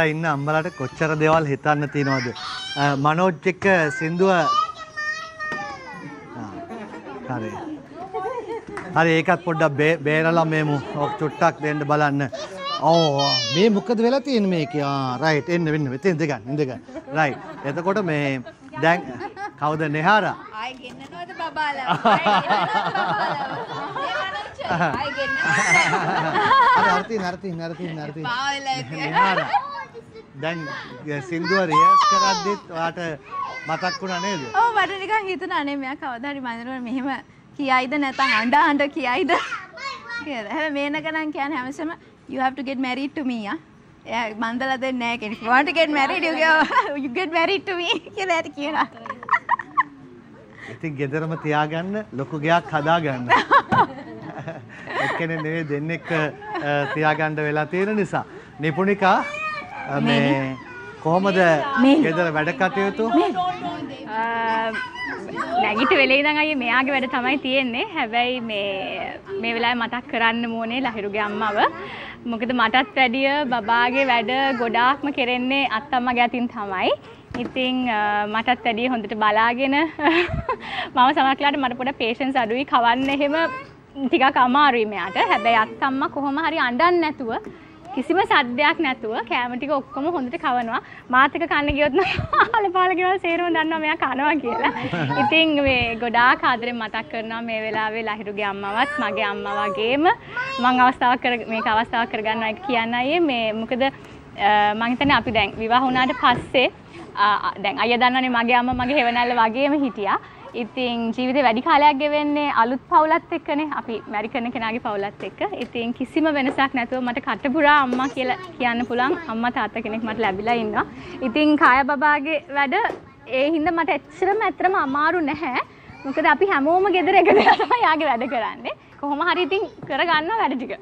දුවලා ඉන්න අම්මලාට කොච්චර දේවල් හිතන්න තියෙනවද? මනෝජ් එක්ක සින්දුව හරි. හරි ඒකත් පොඩ්ඩක් බේරලා මේමු. ඔක් චුට්ටක් දෙන්න බලන්න. ඕ මේ මොකද වෙලා තියෙන්නේ මේකේ? ආ රයිට් එන්න වෙන්න මෙතෙන් දෙගන්න ඉඳගන්න. රයිට්. එතකොට මේ දැන් කවුද නෙහාරා? ආයි ගෙන්නනවද බබාලා? ආයි ගෙන්නනවද බබාලා? ආයි ගෙන්නනවද? අර අර්ථි නර්ථි නර්ථි නර්ථි. පාවෙලා. දැන් සින්දුව රියස් කරද්දිත් ඔයාට මතක් වුණා නේද? ඔව් මට නිකන් හිතුණා නේ මෙයා කවදා හරි මන්දිරවල මෙහෙම කියයිද නැත්නම් අඬ අඬ කියයිද කියලා. හැබැයි මේනක නම් කියන්නේ හැමසෙම you have to get married to me ah. එයා මන්දලා දෙන්නේ නැහැ කෙනෙක්. Want to get married you go you get married to me කියලා ඇති කියනවා. ඉතින් ගෙදරම තියාගන්න ලොකු ගයක් හදාගන්න. එක්කෙනෙක් නෙවෙයි දෙන්නෙක් තියාගන්න වෙලා තියෙන නිසා. නිපුණිකා මේ කොහොමද ගෙදර වැඩ කටයුතු? නැගිට වෙලේ ඉඳන් අයියේ මෙයාගේ වැඩ තමයි තියෙන්නේ. හැබැයි මේ මේ වෙලාවේ මතක් කරන්න ඕනේ ලහිරුගේ අම්මව. මොකද මටත් වැඩිය බබාගේ වැඩ ගොඩාක්ම කෙරෙන්නේ අත්තම්මගේ අතින් තමයි. ඉතින් අ, මටත් වැඩිය හොඳට බලාගෙන මම සමහරట్లాට මට පොඩ පේෂන්ස් අඩුයි කවන්න එහෙම ටිකක් අමාරුයි මෙයාට. හැබැයි අත්තම්මා කොහොම හරි අඬන්නේ නැතුව කිසිම සද්දයක් නැතුව කෑම ටික ඔක්කොම හොඳට කවනවා. මාත් එක කන්න ගියොත් නම් ආලපාල ගෙවල් සේරම දන්නවා මෙයා කනවා කියලා. ඉතින් මේ ගොඩාක් ආදරෙන් මතක් කරනවා මේ වෙලාවේ ලහිරුගේ අම්මවත් මගේ අම්මා වගේම මම අවස්ථාවක් කර මේක අවස්ථාවක් කරගන්නවා කියන්නයි මේ මොකද අ, මං හිතන්නේ අපි දැන් විවාහ වුණාට පස්සේ දැන් අයියා දන්නවනේ මගේ අම්මා මගේ හෙවණැල්ල වගේම හිටියා. ඉතින් ජීවිතේ වැඩි කාලයක් ගෙවෙන්නේ අලුත් පවුලත් එක්කනේ අපි මැරි කරන කෙනාගේ පවුලත් එක්ක. ඉතින් කිසිම වෙනසක් නැතුව මට කටපුරා අම්මා කියලා කියන්න පුළුවන් අම්මා තාත්තා කෙනෙක් මට ලැබිලා ඉන්නවා. ඉතින් කාය බබාගේ වැඩ ඒ හින්දා මට එච්චරම ඇත්තටම අමාරු නැහැ. මොකද අපි හැමෝම ගෙදර එක වෙලා තමයි යාගේ වැඩ කරන්නේ. කොහොම හරි ඉතින් කරගන්නවා වැඩ ටික.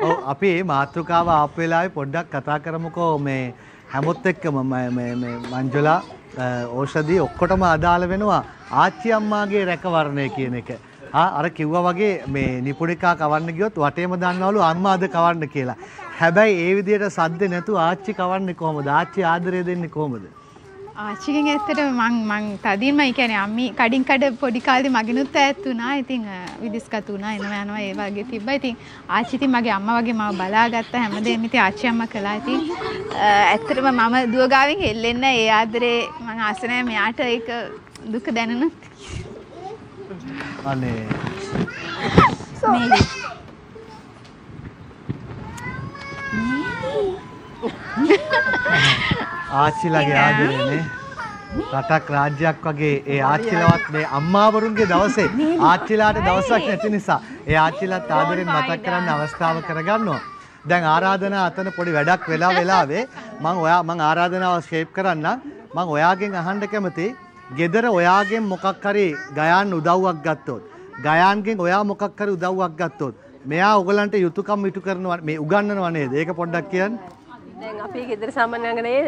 ඔව් අපි මේ මාතෘකාව ආපු වෙලාවේ පොඩ්ඩක් කතා කරමුකෝ මේ හැමොත් එක්කම ම- මේ මේ මංජුලා අ, ඕෂධි ඔක්කොටම අදාළ වෙනවා ආච්චි අම්මාගේ රැකවරණය කියන එක. ආ අර කිව්වා වගේ මේ නිපුණිකා කවන්න ගියොත් වටේම දන්නවලු අම්මාද කවන්න කියලා. හැබැයි ඒ විදිහට සද්ද නැතුව ආච්චි කවන්නේ කොහොමද? ආච්චි ආදරය දෙන්නේ කොහොමද? ආච්චිගෙන් ඇත්තට මං මං තදින්ම කියන්නේ අම්මි කඩින් කඩ පොඩි කාලේ මගෙනුත් ඈත් වුණා. ඉතින් අ, විදිස්කතු වුණා එනවා යනවා ඒ වගේ තිබ්බා. ඉතින් ආච්චි ඉතින් මගේ අම්මා වගේ මාව බලාගත්තා හැමදේම ඉතින් ආච්චි අම්මා කළා. ඉතින් ඇත්තටම මම දුව ගාවෙන් හෙල්ලෙන්න ඒ ආදරේ මං ආස නැහැ මෙයාට ඒක දුක දැනුණොත්. අනේ ආච්චිලාගේ ආදරේනේ රටක් රාජ්‍යයක් වගේ ඒ ආච්චිලවත් මේ අම්මාවරුන්ගේ දවසේ ආච්චිලාට දවසක් නැති නිසා ඒ ආච්චිලාත් ආදරෙන් මතක් කරන්න අවස්ථාව කරගන්නවා. දැන් ආරාධනා අතන පොඩි වැඩක් වෙලා වෙලාවේ මම ඔයා මම ආරාධනාව ෂේප් කරන්න මම ඔයාගෙන් අහන්න කැමති ගෙදර ඔයාගෙන් මොකක් හරි ගයාන් උදව්වක් ගත්තොත් ගයාන්ගෙන් ඔයා මොකක් හරි උදව්වක් ගත්තොත් මෙයා ඔයගලන්ට යුතුයකම් ඉටු කරනවා මේ උගන්වනව නේද? ඒක පොඩ්ඩක් කියන්න. දැන් අපි ගෙදර සාමාන්‍යංගනේ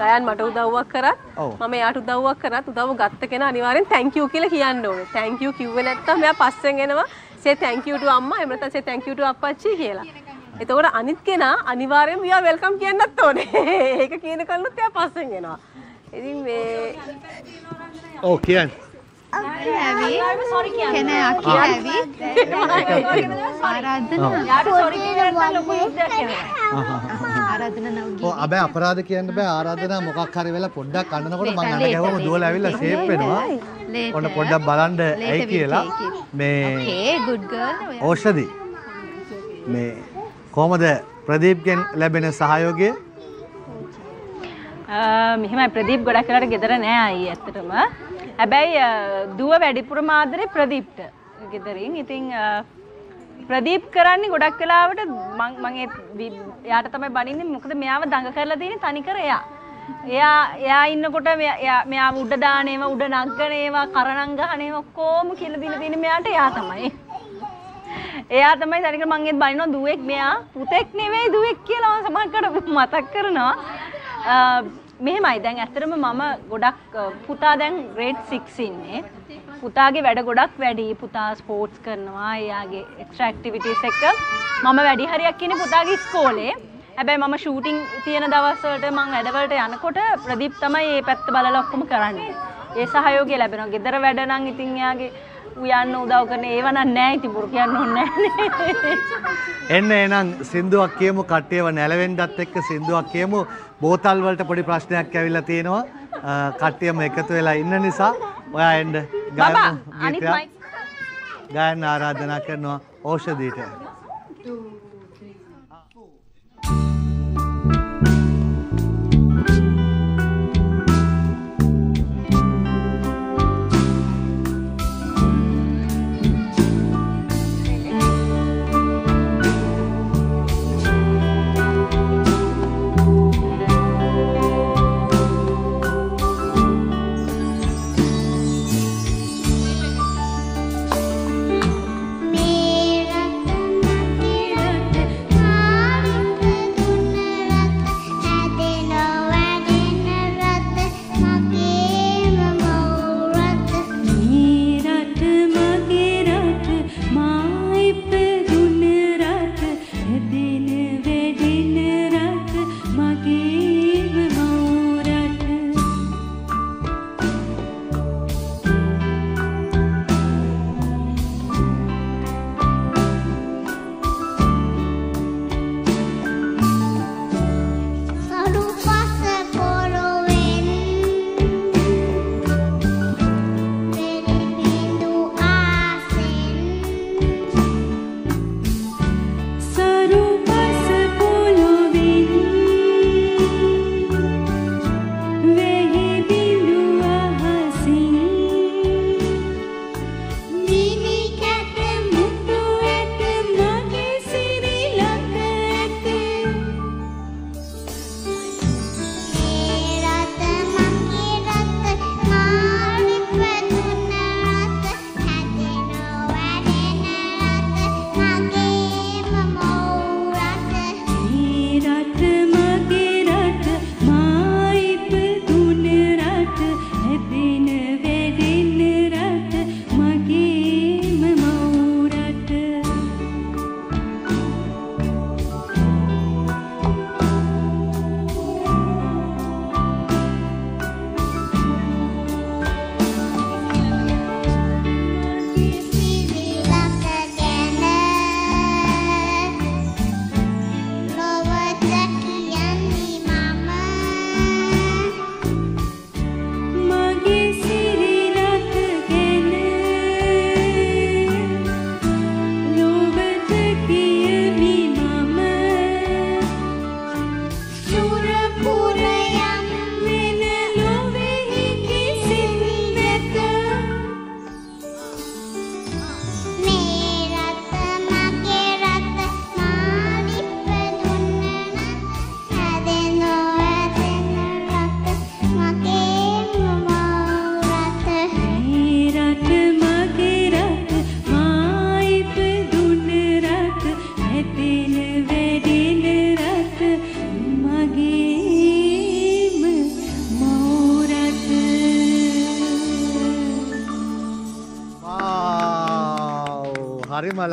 ගයන් මට උදව්වක් කරත්. මම එයාට උදව්වක් කරත් උදව් ගත්ත කෙනා අනිවාර්යෙන් thank you කියලා කියන්න ඕනේ. thank you කිව්වේ නැත්තම් මෙයා පස්සෙන් එනවා say thank you to අම්මා එහෙම නැත්නම් say thank you to අප්පච්චි කියලා. එතකොට අනිත් කෙනා අනිවාර්යෙන්ම මෙයා වෙල්කම් කියන්නත් ඕනේ. ඒක කියන කල්ලුත් එයා පස්සෙන් එනවා. ඉතින් මේ ඔව් කියන්න. කෙන අකි ඇවි ආරාධනා ආරාධනා නව් ඔව් අබෑ අපරාධ කියන්න බෑ ආරාධනා මොකක් හරි වෙලා පොඩ්ඩක් අඬනකොට මං අඬ ගැවම දුවලා ඇවිල්ලා ෂේප් වෙනවා. ඔන්න පොඩ්ඩක් බලන්න ඇයි කියලා මේ ඕෂධි මේ කොහොමද ප්‍රදීප්ගෙන් ලැබෙන සහයෝගය මෙහෙමයි ප්‍රදීප් ගොඩක් වෙලාට ගෙදර නෑ අයි ඇත්තටම. හැබැයි අ, දුව වැඩිපුර ආදරේ ප්‍රදීප්ට ගෙදරින්. ඉතින් අ, ප්‍රදීප් කරන්නේ ගොඩක් වෙලාවට මං මං ඒ වි- එයාට තමයි බනින්නේ මොකද මෙයාව දඟ කරලා තියෙන්නේ තනිකර එයා. එයා එයා ඉන්නකොට මෙයා එයා- මෙයාව උඩ දාන ඒවා උඩ නග්ගන ඒවා කරණම් ගහන ඒවා ඔක්කොම කියලා දීලා තියෙන්නේ මෙයාට එයා තමයි. එයා තමයි තනිකර මං ඒත් බනිනවා දුවෙක් මෙයා පුතෙක් නෙවෙයි දුවෙක් කියලා මම සමහරකට මතක් කරනවා. අ, මෙහෙමයි දැන් ඇත්තටම මම ගොඩක් අ, පුතා දැන් ග්‍රේඩ් 6 ඉන්නේ. පුතාගේ වැඩ ගොඩක් වැඩි. පුතා ස්පෝර්ට්ස් කරනවා. එයාගේ එක්ස්ට්‍රා ඇක්ටිවිටීස් එක මම වැඩි හරියක් ඉන්නේ පුතාගේ ඉස්කෝලේ. හැබැයි මම ෂූටිං තියෙන දවස්වලට මම වැඩවලට යනකොට ප්‍රදීප් තමයි මේ පැත්ත බලලා ඔක්කොම කරන්නේ. ඒ සහයෝගය ලැබෙනවා. ගෙදර වැඩ නම් ඉතින් එයාගේ උයන්න උදව් කරන ඒව නම් නැහැ ඉතින් බොරු කියන්න ඕනේ නැහැ එන්න එහෙනම් සින්දුවක් කියමු කට්ටියව නැලවෙන්නත් එක්ක සින්දුවක් කියමු. බෝතල් වලට පොඩි ප්‍රශ්නයක් ඇවිල්ලා තියෙනවා. කට්ටියම එකතු වෙලා ඉන්න නිසා ඔයා එන්න. ගායන ආරාධනා කරනවා ඖෂධීට. 2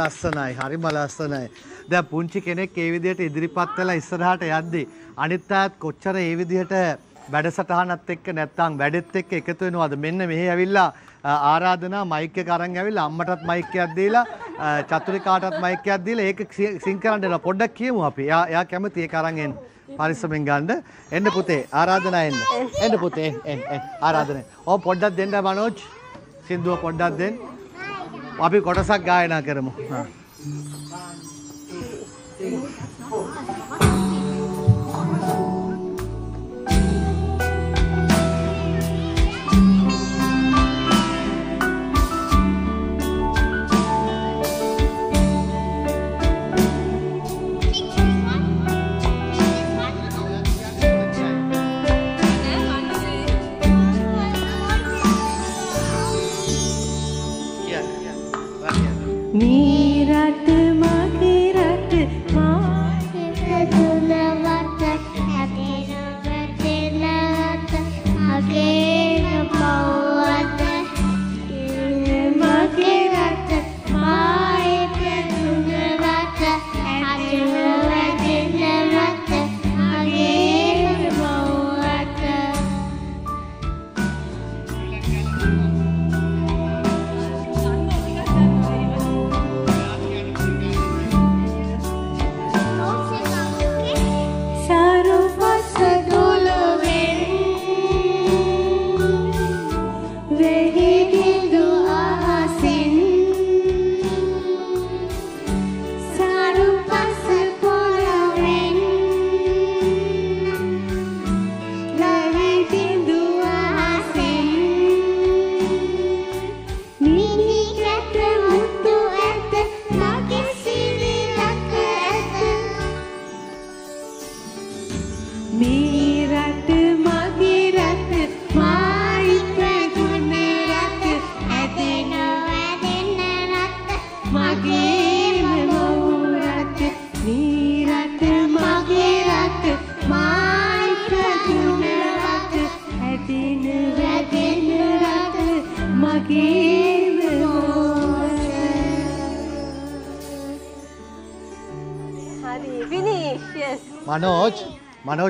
ලස්සනයි හරිම ලස්සනයි. දැන් පුංචි කෙනෙක් ඒ විදිහට ඉදිරිපත් වෙලා ඉස්සරහට යද්දි අනිත් අයත් කොච්චර ඒ විදිහට වැඩසටහනත් එක්ක නැත්තම් වැඩෙත් එක්ක එකතු වෙනවද මෙන්න මෙහි ඇවිල්ලා අ, ආරාධනා මයික් එක අරන් ඇවිල්ලා අම්මටත් මයික් එකක් දීලා අ, චතුරිකාටත් මයික් එකක් දීලා ඒක සි- සිං කරන්න දෙනවා පොඩ්ඩක් කියමු අපි. එයා එයා කැමති ඒක අරන් එන්න. පරිස්සමෙන් ගන්න. එන්න පුතේ ආරාධනා එන්න. එන්න පුතේ එන්න එන්න ආරාධනා. ඔව් පොඩ්ඩක් දෙන්න මනෝජ්. සින්දුව පොඩ්ඩක් දෙන්න. අපි කොටසක් ගායනා කරමු. හා.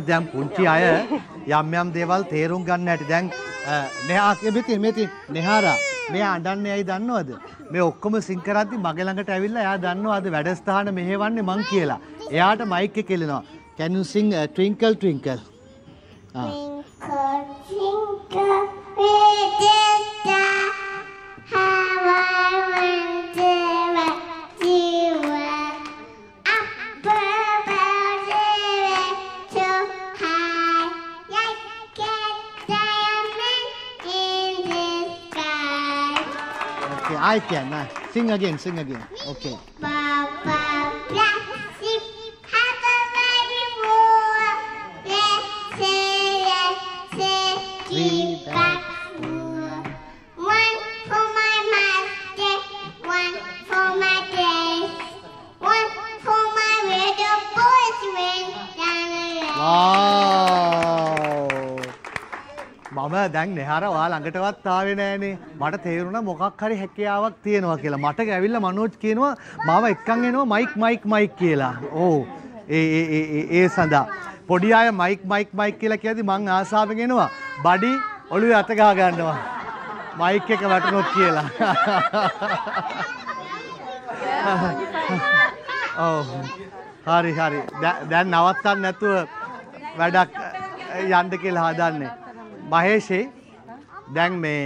දැන් පුංචි අය යම් යම් දේවල් තේරුම් ගන්න හැටි. දැන් අ, neha මෙති මෙති නෙහාරා මෙයා අඬන්නේ ඇයි දන්නවද? මේ ඔක්කොම සිං කරද්දි මගේ ළඟට ඇවිල්ලා එයා දන්නවා අද වැඩස්ථාන මෙහෙවන්නේ මං කියලා. එයාට මයික් එක කෙලෙනවා can you sing uh, twinkle twinkle? ආ Twinkle, twinkle, little star, how I wonder what you i can uh, sing again sing again. Okay. Keep back. මම දැන් නෙහාර ඔයා ළඟටවත් ආවේ නෑනේ. මට තේරුණා මොකක් හරි හැකියාවක් තියෙනවා කියලා. මට ඇවිල්ලා මනෝජ් කියනවා මාව එක්කන් එනවා මයික් මයික් මයික් කියලා. ඕ ඒ ඒ ඒ ඒ- ඒ සඳහා පොඩි අය මයික් මයික් මයික් කියලා කියද්දි මං ආසාවෙන් එනවා. බඩි ඔළුවේ අත ගහ ගන්නවා. මයික් එක වැටුනොත් කියලා. ඔව්. හරි හරි. දැ- දැන් නවත්තන්න නැතුව වැඩක් යන්න කියලා හදන්නේ. මහේෂේ දැන් මේ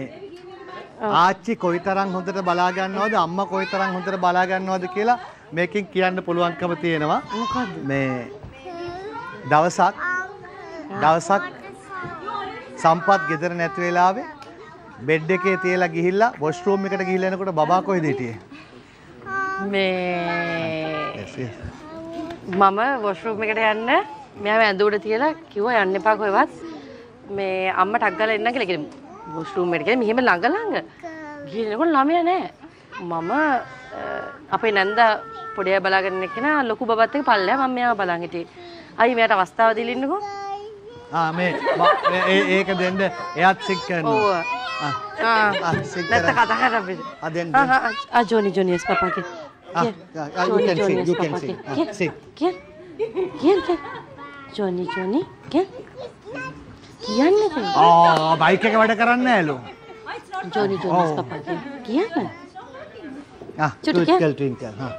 ආච්චි කොයිතරම් හොඳට බලා ගන්නවද අම්මා කොයිතරම් හොඳට බලා ගන්නවද කියලා මේකෙන් කියන්න පුළුවන්කම තියෙනවා. මේ දවසක් දවසක් සම්පත් ගෙදර නැති වෙලාවේ බෙඩ් එකේ තියලා ගිහිල්ලා වොෂ්රූම් එකට ගිහිල්ලා එනකොට බබා කොහෙද හිටියේ? මේ. මම වොෂරූම් එකට යන්න මෙයාව ඇඳුවට තියලා කිව්වා යන්න එපා කොහෙවත් මේ අම්ම ටක් ගාලා එන්න කියලා කිව්වා වොෂරූම් එකට ගිහින් මෙහෙම ළඟ ළඟ ගිහිනකොට ළමයා නෑ මම අපේ නැන්දා පොඩි අය බලාගෙන ඉන්න කෙනා ලොකු බබත් එක්ක පල්ලෙහා මම මෙයාව බලන් හිටියේ අයි මෙයාට අවස්ථාව දීලා ඉන්නකෝ ආ මේ ඒක දෙන්න එයාත් සික් කරනවා. ඔව් ආ, සික් නැත්නම් කරන්න. කතා කරන්න අපිට ආ, දෙන්න, ආ Johnny Johnny yes papa Ah, yeah, yeah, you can sing, you can sing. Ah, sing. Kian. Kian, Kian. Johnny, Johnny. Kian. කියන්න දෙන්න. ආ බයික් එක වැඩ කරන්නේ නෑලු. ජොනි. ජොනිස් පපා කියන්න. ආ ට්වින්කල් ට්වින්කල්. හා.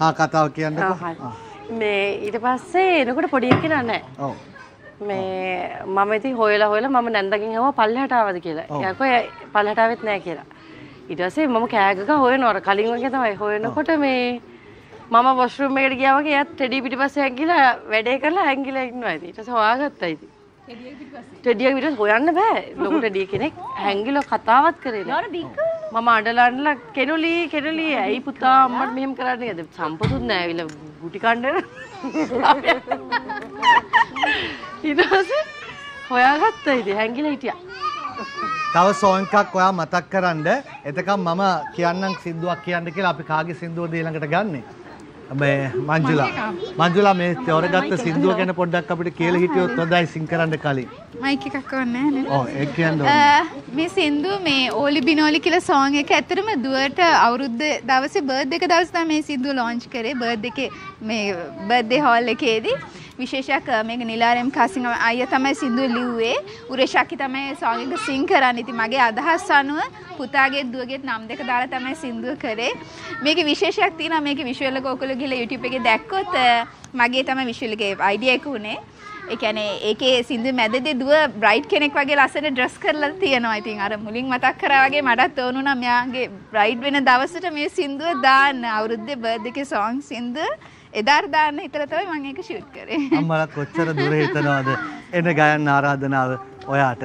හා කතාව කියන්නකෝ. මේ ඊට පස්සේ එනකොට පොඩි එකේ නෑ. ඔව්. මේ මම ඉතින් හොයලා හොයලා මම නැන්දකින් හව පල්ලෙහාට ආවද කියලා. එයාකෝ පල්ලෙහාට ආවෙත් නෑ කියලා. ඊට පස්සේ මම කෑගක හොයනවා කලින් වගේ තමයි හොයනකොට මේ මම වොෂ්රූම් එකට ගියා වගේ එයාත් ටෙඩි පිටිපස්සේ ඇඟිලා වැඩේ කරලා ඇඟිලා ඉන්නවා ඉතින්. ඊට පස්සේ හොයාගත්තා ඉතින්. ටෙඩිය පිටිපස්සේ හොයන්න බෑ. ලොකු ටෙඩිය කෙනෙක් හැංගිලා කතාවත් කරේ නෑ. මම අඬලා අඬලා කෙනුලි කෙනුලි ඇයි පුතා අම්මට මෙහෙම කරන්නේ නේද? සම්පතුත් නෑ ඇවිල්ලා ගුටි කණ්ඩන. පස්සේ හොයාගත්තා ඉතින් හැංගිලා හිටියා. තව සෝන් එකක් ඔයා මතක් කරන්න. එතකම් මම කියන්නම් සින්දුවක් කියන්න කියලා අපි කාගේ සින්දුවද ඊළඟට ගන්නෙ? මේ මංජුලා. මංජුලා මේ තෝරගත්ත සින්දුව ගැන පොඩ්ඩක් අපිට කියලා හිටියොත් හොඳයි සිං කරන්න කලින්. මයික් එකක් ඕනේ නේද? ඔව් ඒක කියන්න ඕනේ. මේ සින්දු මේ ඕලි බිනෝලි කියලා සෝන් එක ඇත්තටම දුවට අවුරුද්ද දවසේ බර්ත්ඩේ එක දවසේ තමයි මේ සින්දුව ලොන්ච් කරේ බර්ත්ඩේ එකේ මේ බර්ත්ඩේ හෝල් එකේදී විශේෂයක් අ, මේක නිලාරම් කාසිං අයියා තමයි සින්දුව ලිව්වේ. උරේෂාකි තමයි සෝන් එක සිං කරන්නේ. ඉතින් මගේ අදහස් අනුව පුතාගේ දුවගේ නම් දෙක දාලා තමයි සින්දුව කරේ. මේකේ විශේෂයක් තියෙනවා. මේකේ විෂුවල් එක ඔයගොල්ලෝ ගිහලා YouTube එකේ දැක්කොත් අ, මගේ තමයි විෂුවල් එකේ අයිඩියා එක උනේ. ඒ කියන්නේ ඒකේ සින්දු මැදදී දුව බ්‍රයිට් කෙනෙක් වගේ ලස්සන ඩ්‍රෙස් කරලා තියෙනවා. ඉතින් අර මුලින් මතක් කරා වගේ මටත් ඕනුණා මෙයාගේ බ්‍රයිට් වෙන දවසට මේ සින්දුව දාන්න. අවුරුද්දේ බර්ත්ඩේ එකේ සෝං සින්දුව එදාට දාන්න හිතලා තමයි මම ඒක ෂූට් කරේ. අම්මලා කොච්චර දුර හිතනවද එන ගයන්න ආරාධනාව ඔයාට.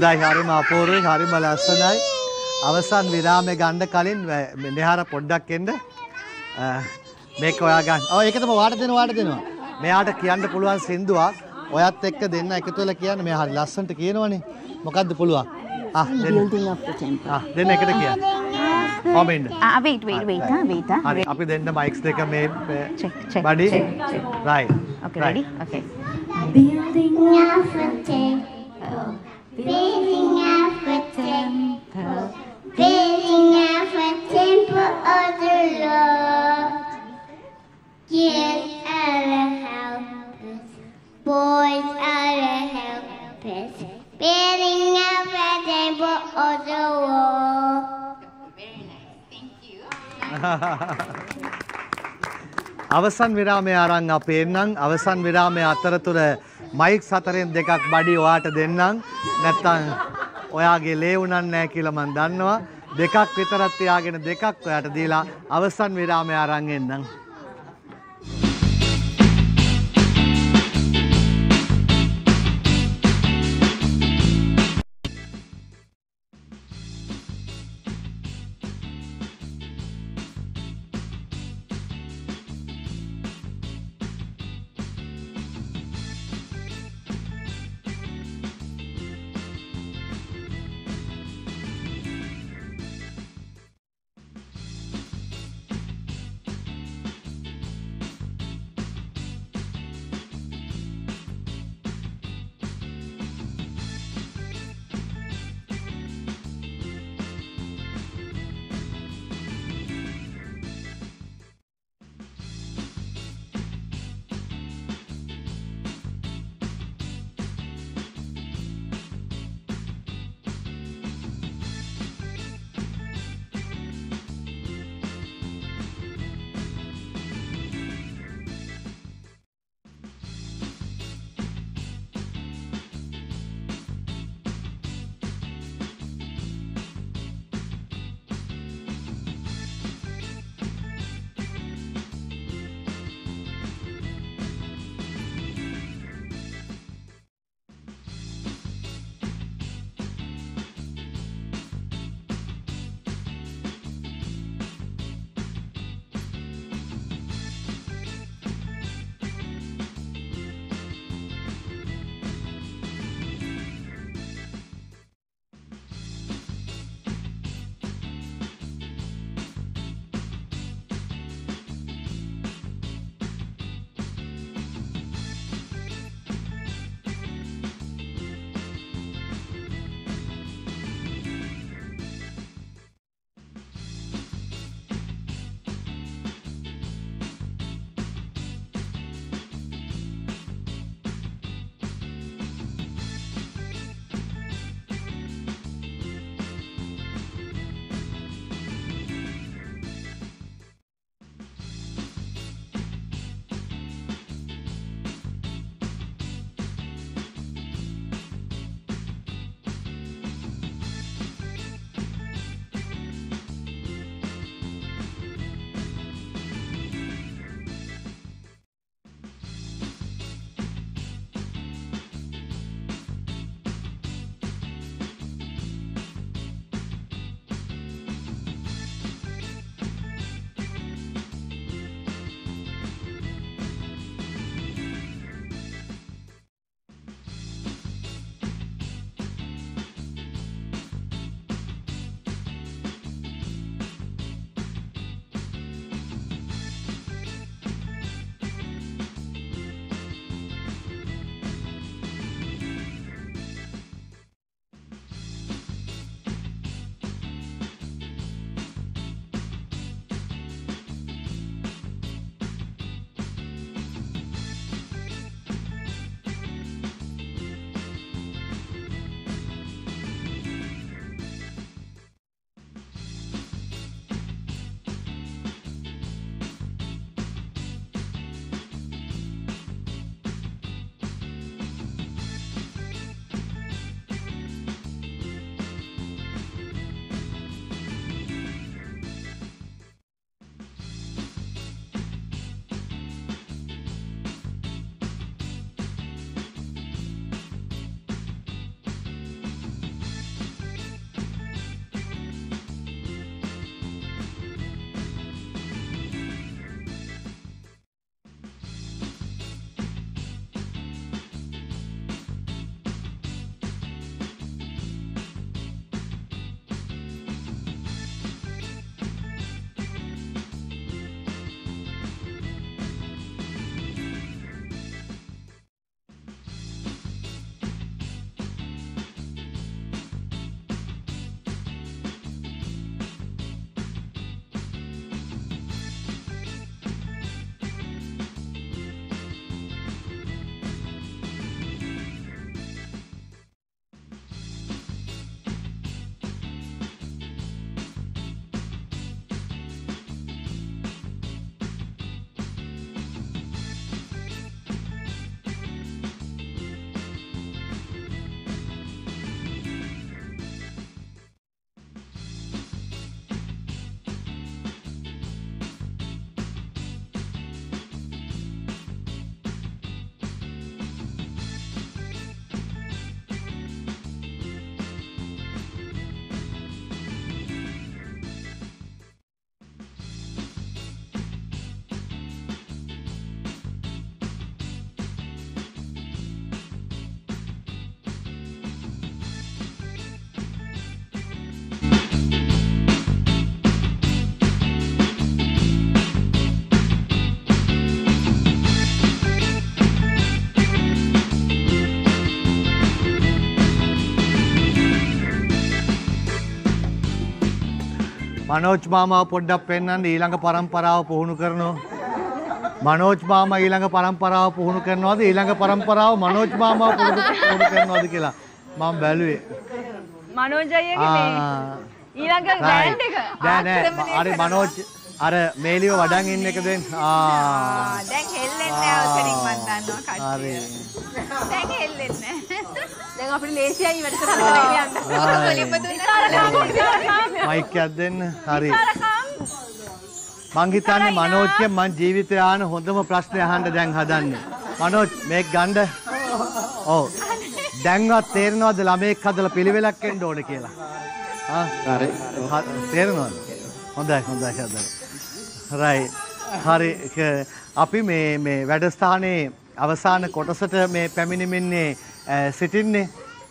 හොඳයි හරිම අපූර්වයි හරිම ලස්සනයි. අවසන් විරාමය ගන්න කලින් මෙහාර පොඩ්ඩක් එන්න. මේක ඔයා ගන්න. ඔව් ඒක තමයි වාට දෙනවා වාට දෙනවා. මෙයාට කියන්න පුළුවන් සින්දුවක්. ඔයත් එක්ක දෙන්න එකතු වෙලා කියන්න. මෙයා හරි ලස්සනට කියනවනේ. මොකද්ද පුළුවන්? ආ දෙන්න. ආ දෙන්න එකට කියන්න. කොමෙන්ඩ්. Ah, wait, wait, wait, ah, wait, ah. හරි අපි දෙන්න මයික්ස් දෙක මේ buddy. Right Okay, ready? Okay. Building up a temple, building up a temple, building up a temple of the Lord. Kids are the helpers, boys are the helpers, building up a temple of the Lord. අවසන් විරාමය අරන් අපේ එන්නම් අවසන් විරාමය අතරතුර mic හතරෙන් දෙකක් body ඔයාට දෙන්නම්. නැත්තම් ඔයාගේ ලේ උනන්නේ නැහැ කියලා මම දන්නවා. දෙකක් විතරක් තියාගෙන දෙකක් ඔයාට දීලා අවසන් විරාමය අරන් එන්නම්. මනෝජ් මාමාව පොඩ්ඩක් පෙන්වන්න ඊළඟ පරම්පරාව පුහුණු කරනවා. මනෝජ් මාමා ඊළඟ පරම්පරාව පුහුණු කරනවාද ඊළඟ පරම්පරාව මනෝජ් මාමාව පුහුණු කරනවාද කියලා මම බැලුවේ. මනෝජයගේ ආ. ඊළඟ. බෑන්ඩ් එක අර මනෝජ් අර මේලිව වඩන් ඉන්න එක දෙන්න. ආ. දැන් හෙල්ලෙන්නේ නැහැ ඔතනින් මන් දන්නවා. කට්ටිය. දැන් හෙල්ලෙන්නේ නැහැ. දැන් අපිට ලේසියයි වැඩසටහන කරගෙන යන්න. ඕක කොලිප දුන්නා. මයික් එකක් දෙන්න. හරි. මං හිතන්නේ මනෝජ්ගෙන් මං ජීවිතය ආන හොඳම ප්‍රශ්නය අහන්න දැන් හදන්නේ. මනෝජ් මේක ගන්න. ඔව්. දැන්වත් තේරෙනවද ළමෙක් හදලා පිළිවෙලක් එන්න ඕනේ කියලා? ආ හරි. තේරෙනවද? හොඳයි හොඳයි හොඳයි. රයි. හරි ක- අපි මේ මේ වැඩස්ථානයේ අවසාන කොටසට මේ පැමිණෙමින්නේ ඈ, සිටින්නේ.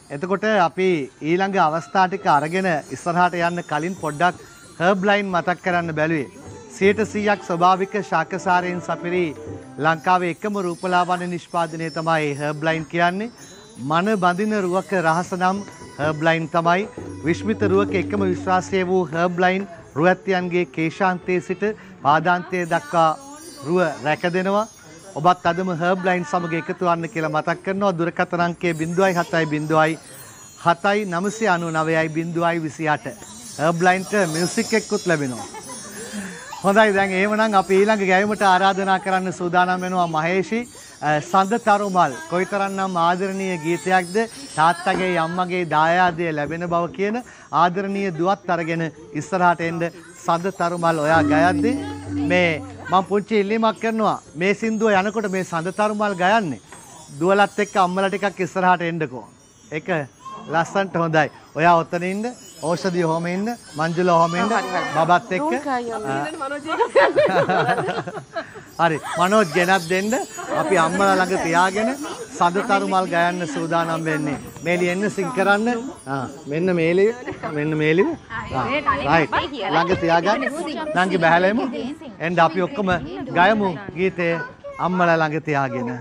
එතකොට අපි ඊළඟ අවස්ථා ටික අරගෙන ඉස්සරහට යන්න කලින් පොඩ්ඩක් හර්බ් ලයින් මතක් කරන්න බැලුවේ. 100%ක් ස්වභාවික ශාකසාරයෙන් සපිරි ලංකාවේ එකම රූපලාවන්‍ය නිෂ්පාදනය තමයි හර්බ් ලයින් කියන්නේ. මන බඳින රුවක රහස නම් හර්බ් ලයින් තමයි. විශ්මිත රුවක එකම විශ්වාසය වූ හර්බ් ලයින් රුවැත්තියන්ගේ කේශාන්තයේ සිට පාදාන්තය දක්වා රුව රැකදෙනවා. ඔබත් අදම හර්බ් ලයින් සමග එකතු වන්න කියලා මතක් කරනවා. දුරකථන අංකය 0.7යි 7යි 999යි 0.28 හර්බ් ලයින්ට මියුසික් එකකුත් ලැබෙනවා. හොඳයි දැන් එහෙමනම් අපි ඊළඟ ගැයීමට ආරාධනා කරන්න සූදානම් වෙනවා මහේෂි. අ, සඳ තරුමල්. කොයිතරම්නම් ආදරණීය ගීතයක්ද? තාත්තගේ අම්මගේ දායාදය ලැබෙන බව කියන ආදරණීය දුවත් අරගෙන ඉස්සරහට එන්න සඳ තරුමල් ඔයා ගයද්දි මේ මම පුංචි ඉල්ලීමක් කරනවා. මේ සින්දුව යනකොට මේ සඳ තරුමල් ගයන්නේ. දුවලත් එක්ක අම්මලා ටිකක් ඉස්සරහට එන්නකෝ. ඒක ලස්සන්ට හොඳයි. ඔයා ඔතන ඉන්න. ඖෂධිය හොම ඉන්න මංජුල හොම ඉන්න බබත් එක්ක හරි මනෝජ් ගෙනත් දෙන්න අපි අම්මලා ළඟ තියාගෙන සඳතරු මල් ගයන්න සූදානම් වෙන්නේ. මේලි එන්න සිං කරන්න. ආ මෙන්න මේලි මෙන්න මේලි. රයිට් ළඟ තියාගන්න. නංගි බහැලෙමු. එන්න අපි ඔක්කොම ගයමු ගීතේ අම්මලා ළඟ තියාගෙන.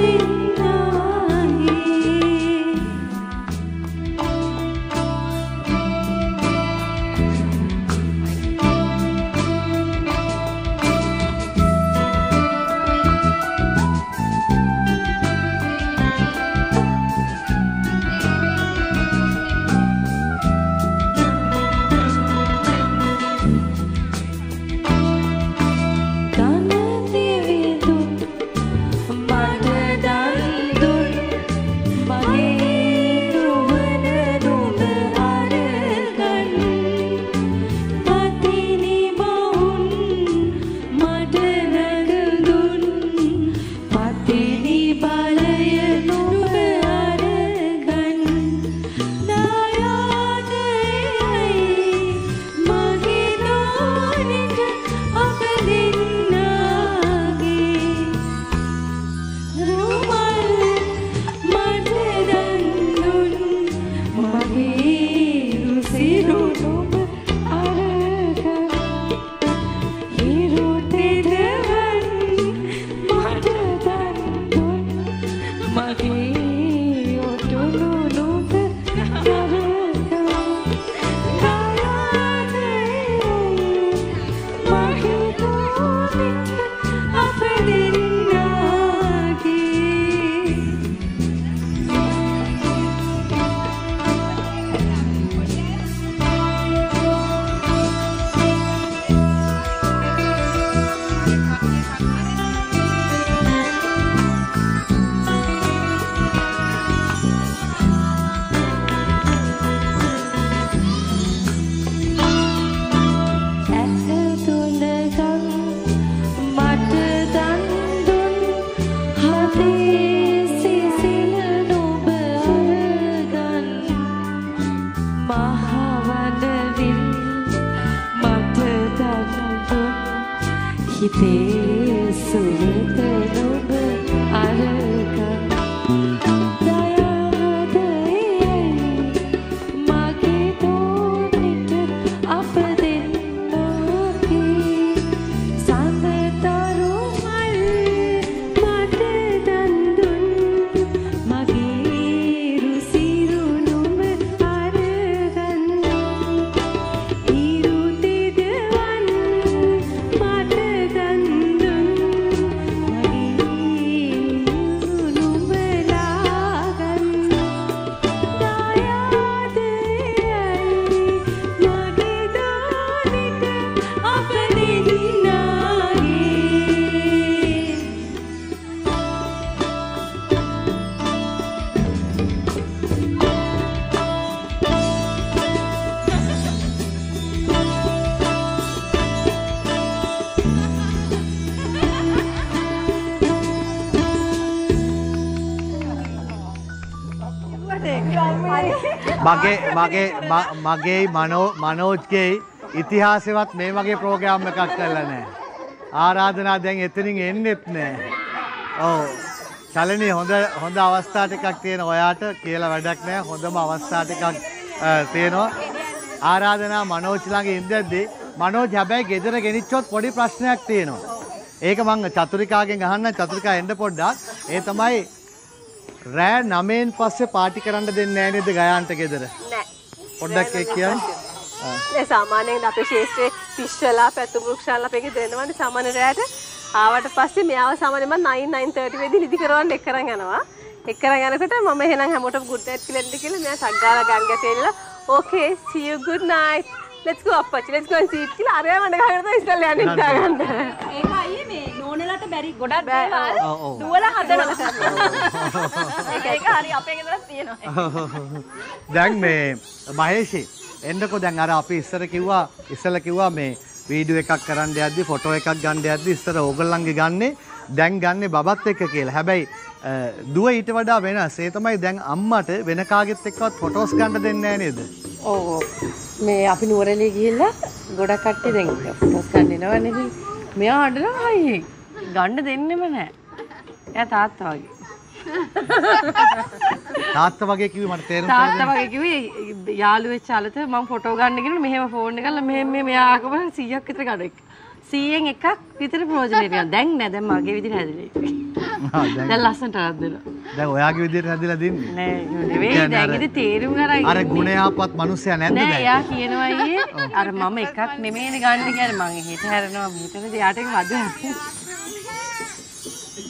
අප මගේ මගේ ම- මගේ මනෝ මනෝජ්ගේ ඉතිහාසවත් මේ වගේ ප්‍රෝග්‍රෑම් එකක් කරලා නැහැ. ආරාධනා දැන් එතනින් එන්නෙත් නැහැ. ඔව්. චලනී හොඳ හොඳ අවස්ථා ටිකක් තියෙන ඔයාට කියලා වැඩක් නැහැ. හොඳම අවස්ථා ටිකක් අ, තියෙනවා. ආරාධනා මනෝජ් ළඟ ඉඳද්දී මනෝජ් හැබැයි ගෙදර ගෙනිච්චොත් පොඩි ප්‍රශ්නයක් තියෙනවා. ඒක මං චතුරිකාගෙන් අහන්න චතුරිකා එන්න පොඩ්ඩක්. ඒ තමයි රෑ 9න් පස්සේ පාටි කරන්න දෙන්නේ නැහැ නේද ගයාන්ට ගෙදර? නෑ. පොඩ්ඩක් ඒක කියන්න. ඒ සාමාන්‍යයෙන් අපේ ශේෂ්ත්‍රයේ පිස්සලා පැතු වෘක්ෂාල අපේ දෙනවනේ සාමාන්‍ය රැයට ආවට පස්සේ මෙයාව සාමාන්‍යයෙන් මම 9 9:30 වෙදී නිදි කරවන්න එක් කරන් යනවා. එක් කරන් යනකොට මම එහෙනම් හැමෝටම good night කියලා එන්න කියලා මෙයා ටක් ගාලා ගං ගැටෙල්ල okay see you good night let's go අප්පච්චි let's go and see කියලා අරයා මඩ ගහගෙන තමයි ඉස්සල්ලා යන්නේ හිතා ගන්න. ඒක බැරි ගොඩක් දේවල්. දුවලා හදනවා. ඒක හරි අපේ ගෙදරත් තියෙනවා. දැන් මේ මහේෂි එන්නකෝ දැන් අර අපි ඉස්සර කිව්වා ඉස්සල කිව්වා මේ වීඩියෝ එකක් කරන්න යද්දි ෆොටෝ එකක් ගන්න යද්දි ඉස්සර ඕගොල්ලන්ගේ ගන්නේ දැන් ගන්නේ බබත් එක්ක කියලා. හැබැයි දුව ඊට වඩා වෙනස්. ඒ තමයි දැන් අම්මට වෙන කාගෙත් එක්කවත් ෆොටෝස් ගන්න දෙන්නේ නැහැ නේද? ඔව් මේ අපි නුවරඑළිය ගිහිල්ලා ගොඩක් කට්ටිය දැන් ෆොටෝස් ගන්න එනවනේ මෙයා අඬනවා අයියේ ගන්න දෙන්නෙම නැහැ. එයා තාත්තා වගේ. තාත්තා වගේ කිව්වේ මට තේරුම් තාත්තා වගේ කිව්වේ යාළු වෙච්ච අලත මම ෆොටෝ ගන්න ගෙන මෙහෙම ෆෝන් එක ගාලා මෙහෙම මෙයා ආකම 100ක් විතර ගන්න. 100න් එකක් විතර ප්‍රයෝජනෙ තියෙනවා. දැන් නෑ දැන් මගේ විදිහට හැදිලා. දැන් ලස්සනට හදලා. දැන් ඔයාගේ විදිහට හැදිලා දින්නේ. නෑ නෙවෙයි දැන් ඉතින් තේරුම් ගන්න අර ගුණයාපත් මිනිස්සයා නැද්ද නෑ දැන්? එයා කියනවා අයියේ අර මම එකක් නෙමෙයිනේ ගන්න කියන්නේ මං හෙට හැරෙනවා මෙතනදී යාට එක වද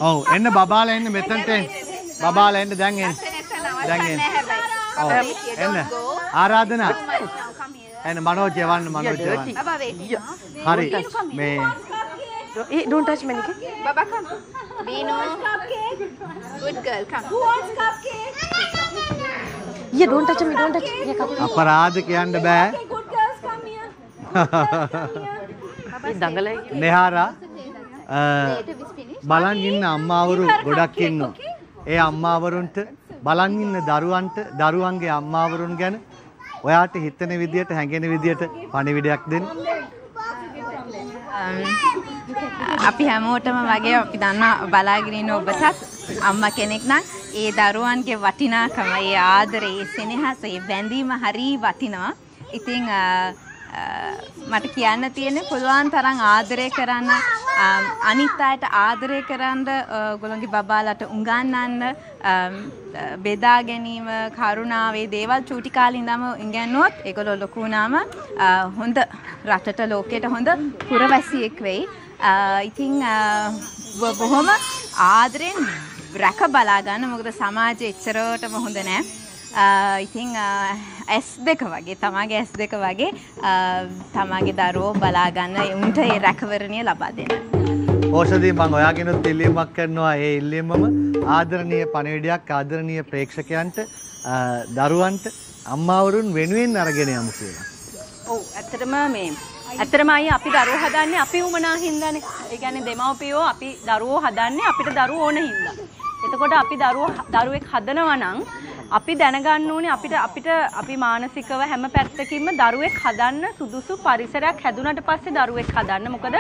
ඔව් එන්න බබාලා එන්න මෙතනට. බබාලා එන්න දැන් එන්න. දැන් එන්න. ඔව් එන්න. ආරාධනා. එන්න මනෝජ් යවන්න මනෝජ් යවන්න. හරි මේ ඒ don't touch me නිකේ Baba, come. Bino. Good girl, come. Who wants cupcake? ඊය don't touch me don't touch කපු අපරාධ කියන්න බෑ. Good girls come here. දඟලයි නෙහාරා බලන් ඉන්න අම්මාවරු ගොඩක් ඉන්නවා. ඒ අම්මාවරුන්ට බලන් ඉන්න දරුවන්ට දරුවන්ගේ අම්මාවරුන් ගැන ඔයාට හිතන විදියට හැඟෙන විදියට පණිවිඩයක් දෙන්න. අපි හැමෝටම වගේ අපි දන්නා බලාගෙන ඉන්න ඔබටත් අම්මා කෙනෙක් නම් ඒ දරුවන්ගේ වටිනාකම, ඒ ආදරේ, ඒ සෙනෙහස, ඒ බැඳීම හරි වටිනවා. ඉතින් අ, අ, මට කියන්න තියෙන්නේ පුළුවන් තරම් ආදරය කරන්න අ, අනිත් අයට ආදරය කරන්න ඔයගොල්ලෝගේ බබාලට උගන්වන්න අම්, බෙදා ගැනීම කරුණාවේ දේවල් චූටි කාලේ ඉඳන්ම ඉගෙනුවොත් ඒගොල්ලෝ ලොකු වුණාම අ, හොඳ රටට ලෝකයට හොඳ පුරවැසියෙක් වෙයි. අ, ඉතින් අ, බ- බොහොම ආදරෙන් රැක බලා ගන්න මොකද සමාජය එච්චරටම හොඳ නෑ. අ, ඉතින් ඇස් දෙක වගේ තමාගේ ඇස් දෙක වගේ තමාගේ දරුවෝ බලා ගන්න උන්ට ඒ රැකවරණය ලබා දෙන්න. ඕෂධී මම ඔයාගෙනුත් ඉල්ලීමක් කරනවා ඒ ඉල්ලීමම ආදරණීය පණිවිඩයක් ආදරණීය ප්‍රේක්ෂකයන්ට දරුවන්ට අම්මාවරුන් වෙනුවෙන් අරගෙන යමු කියලා. ඔව් ඇත්තටම මේ ඇත්තටම අයියා අපි දරුවෝ හදන්නේ අපි උමනා හින්දානේ. ඒ කියන්නේ දෙමව්පියෝ අපි දරුවෝ හදන්නේ අපිට දරුවෝ ඕන හින්දා. එතකොට අපි දරුවෝ දරුවෙක් හදනවා නම් අපි දැනගන්න ඕනේ අපිට අපිට අපි මානසිකව හැම පැත්තකින්ම දරුවෙක් හදන්න සුදුසු පරිසරයක් හැදුනට පස්සේ දරුවෙක් හදන්න. මොකද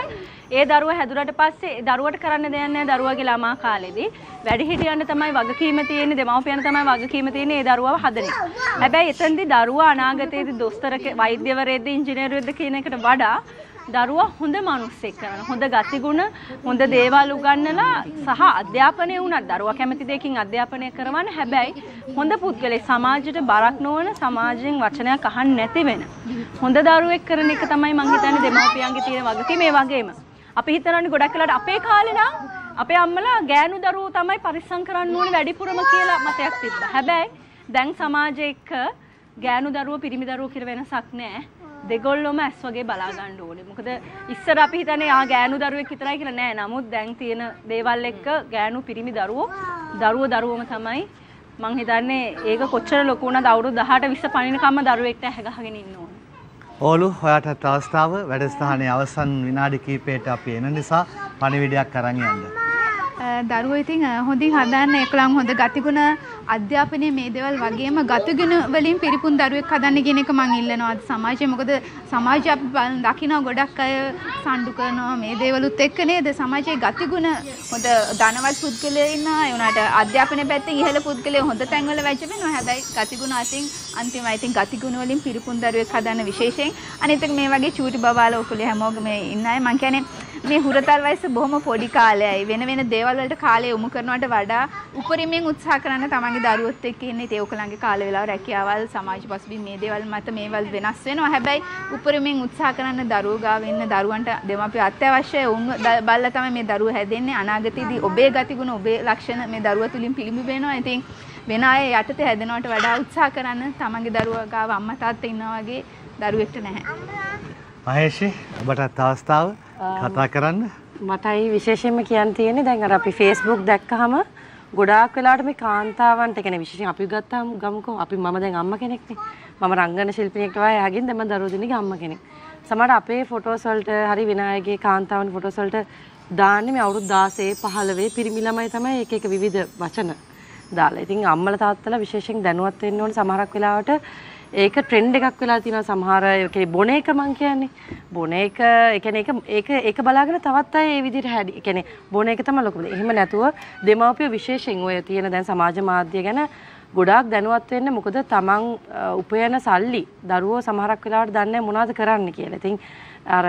ඒ දරුවා හැදුනට පස්සේ ඒ දරුවට කරන්න දෙයක් නැහැ දරුවගේ ළමා කාලෙදී. වැඩිහිටියන්ට තමයි වගකීම තියෙන්නේ, දෙමව්පියන්ට තමයි වගකීම තියෙන්නේ ඒ දරුවව හදන එක. හැබැයි එතෙන්දී දරුවා අනාගතයේදී දොස්තර වෛද්‍යවරයෙක්ද ඉංජිනේරුවෙක්ද කියන එකට වඩා දරුවා හොඳ මනුස්සෙක් කරන හොඳ ගතිගුණ හොඳ දේවල් උගන්නලා සහ අධ්‍යාපනය වුණත් දරුවා කැමති දෙයකින් අධ්‍යාපනය කරවන්න හැබැයි හොඳ පුද්ගලෙක් සමාජයට බරක් නොවන සමාජයෙන් වචනයක් අහන්න නැති වෙන හොඳ දරුවෙක් කරන එක තමයි මං හිතන්නේ දෙමව්පියන්ගේ තියෙන වගකීම ඒ වගේම අපි හිතනන්නේ ගොඩක් වෙලාවට අපේ කාලේ නම් අපේ අම්මලා ගෑනු දරුවෝ තමයි පරිස්සම් කරන්න ඕනේ වැඩිපුරම කියලා මතයක් තිබ්බා. හැබැයි දැන් සමාජයේ එක්ක ගෑනු දරුවෝ පිරිමි දරුවෝ කියලා වෙනසක් නැහැ. දෙගොල්ලොම ඇස් වගේ බලා ගන්න ඕනේ. මොකද ඉස්සර අපි හිතන්නේ ආ ගෑනු දරුවෙක් විතරයි කියලා නෑ. නමුත් දැන් තියෙන දේවල් එක්ක ගෑනු පිරිමි දරුවෝ දරුවෝ දරුවෝම තමයි මං හිතන්නේ ඒක කොච්චර ලොකු වුණාද අවුරුදු 18 20 පණිනකම්ම දරුවෙක්ට හැගහගෙන ඉන්න ඕනේ. ඕලු ඔයාටත් අවස්ථාව වැඩස්ථානයේ අවසන් විනාඩි කිහිපයට අපි එන නිසා පණිවිඩයක් අරන් යන්න. දරුවෝ ඉතින් අ, හොඳින් හදන්න ඒකලම් හොඳ ගතිගුණ අධ්‍යාපනයේ මේ දේවල් වගේම ගතිගුණ වලින් පිරිපුන් දරුවෙක් හදන්න කියන එක මම ඉල්ලනවා. අද සමාජයේ මොකද සමාජය අපි බල- දකිනවා ගොඩක් අය සම්ඩු කරනවා මේ දේවලුත් එක්ක නේද? සමාජයේ ගතිගුණ හොඳ ධනවත් පුද්ගලයෝ ඉන්නවා. ඒ වුණාට අධ්‍යාපනය පැත්තෙන් ඉහළ පුද්ගලයෝ හොඳ තැන්වල වැජ වෙනවා. හැබැයි ගතිගුණ අතින් අන්තිමයි ඉතින් ගතිගුණ වලින් පිරිපුන් දරුවෙක් හදන්න විශේෂයෙන්. අනිත් එක මේ වගේ චූටි බබාලා ඔකුලේ හැමෝගෙම ඉන්න අය. මං කියන්නේ මේ හුරතල් වයස බොහොම පොඩි කාලයයි. වෙන වෙන දේවල් වලට කාලය යොමු කරනවට වඩා උපරිමයෙන් උත්සාහ කරන්න තමන්ගේ දරුවොත් එක්ක ඉන්නේ. ඒ ඔකලන්ගේ කාල වේලාව රැකියාවල් සමාජ පසුබිම් මේ දේවල් මත මේවල් වෙනස් වෙනවා. හැබැයි උපරිමයෙන් උත්සාහ කරන්න දරුවෝ ගාව ඉන්න දරුවන්ට දෙමාපිය අත්‍යවශ්‍යයි. උන් බල්ලා තමයි මේ දරුවෝ හැදෙන්නේ. අනාගතයේදී ඔබේ ගතිගුණ ඔබේ ලක්ෂණ මේ දරුවා තුලින් පිළිඹු වෙනවා. ඉතින් වෙන අය යටතේ හැදෙනවට වඩා උත්සාහ කරන්න තමන්ගේ දරුවා ගාව අම්මා තාත්තා ඉන්නා වගේ දරුවෙක්ට නැහැ. මහේෂි ඔබටත් අවස්ථාව කතා කරන්න. මටයි විශේෂයෙන්ම කියන්න තියෙන්නේ දැන් අර අපි Facebook දැක්කහම ගොඩාක් වෙලාවට මේ කාන්තාවන්ට කියන්නේ විශේෂයෙන් අපි ගත්තාම ගමුකෝ අපි මම දැන් අම්මා කෙනෙක්නේ මම රංගන ශිල්පිනියෙක්ට වගේ යකින් දැන් මම දරුවෝ දෙනෙක්ගේ අම්මා කෙනෙක්. සමහර අපේ ෆොටෝස් වලට හරි විනායකගේ කාන්තාවන් ෆොටෝස් වලට දාන්නේ මේ අවුරුදු 16 15 පිරිමි ළමයි තමයි එක එක විවිධ වචන දාලා. ඉතින් අම්මලා තාත්තලා විශේෂයෙන් දැනුවත් වෙන්න ඕනේ සමහරක් වෙලාවට ඒක ට්‍රෙන්ඩ් එකක් වෙලා තියෙනවා සමහර ඒ කියන්නේ බොන එක මං කියන්නේ. බොන එක ඒ කියන්නේ ඒක ඒක ඒක බලාගෙන තවත් අය ඒ විදිහට හැදි. ඒ කියන්නේ බොන එක තමයි ලොකුම දේ. එහෙම නැතුව දෙමාපිය විශේෂයෙන් ඔය තියෙන දැන් සමාජ මාධ්‍ය ගැන ගොඩාක් දැනුවත් වෙන්න මොකද තමන් අ, උපයන සල්ලි දරුවෝ සමහරක් වෙලාවට දන්නේ නැහැ මොනවද කරන්න කියලා. ඉතින් අර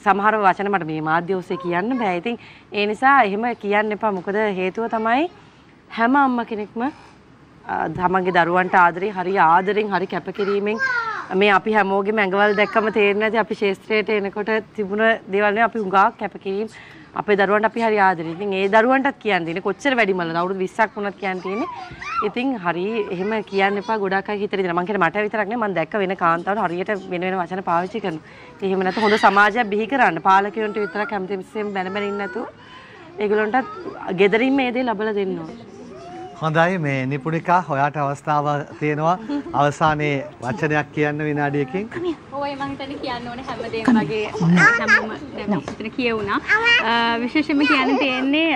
සමහර වචන මට මේ මාධ්‍ය ඔස්සේ කියන්න බෑ. ඉතින් ඒ නිසා එහෙම කියන්න එපා. මොකද හේතුව තමයි හැම අම්මා කෙනෙක්ම අ, තමන්ගේ දරුවන්ට ආදරේ හරි ආදරෙන් හරි කැපකිරීමෙන් මේ අපි හැමෝගෙම ඇඟවල් දැක්කම තේරෙන්නේ නැති අපි ශේෂ්ත්‍රයට එනකොට තිබුණ දේවල් නේ අපි හුඟක් කැපකිරීම අපේ දරුවන්ට අපි හරි ආදරේ. ඉතින් ඒ දරුවන්ටත් කියන්න තියෙන්නේ කොච්චර වැඩිමල්ද අවුරුදු 20ක් වුණත් කියන්න තියෙන්නේ. ඉතින් හරි එහෙම කියන්න එපා ගොඩක් අය හිතේ දෙනවා. මං කියන්නේ මට විතරක් නෙමෙයි මං දැක්ක වෙන කාන්තාවරු හරියට වෙන වෙන වචන පාවිච්චි කරනවා. එහෙම නැත්නම් හොඳ සමාජයක් බිහි කරන්න පාලකයන්ට විතරක් හැමතිස්සෙම බැන බැන ඉන්නේ නැතුව ඒගොල්ලන්ටත් ගෙදරින් මේ දේ ලබලා දෙන්න ඕනේ. හොඳයි මේ නිපුණිකා ඔයාට අවස්ථාව තියෙනවා අවසානයේ වචනයක් කියන්න විනාඩියකින්. ඔය මං හිතන්නේ කියන්න ඕනේ හැමදේම වගේ හැමෝම දැන් මෙතන කියවුණා. අ, විශේෂයෙන්ම කියන්න තියෙන්නේ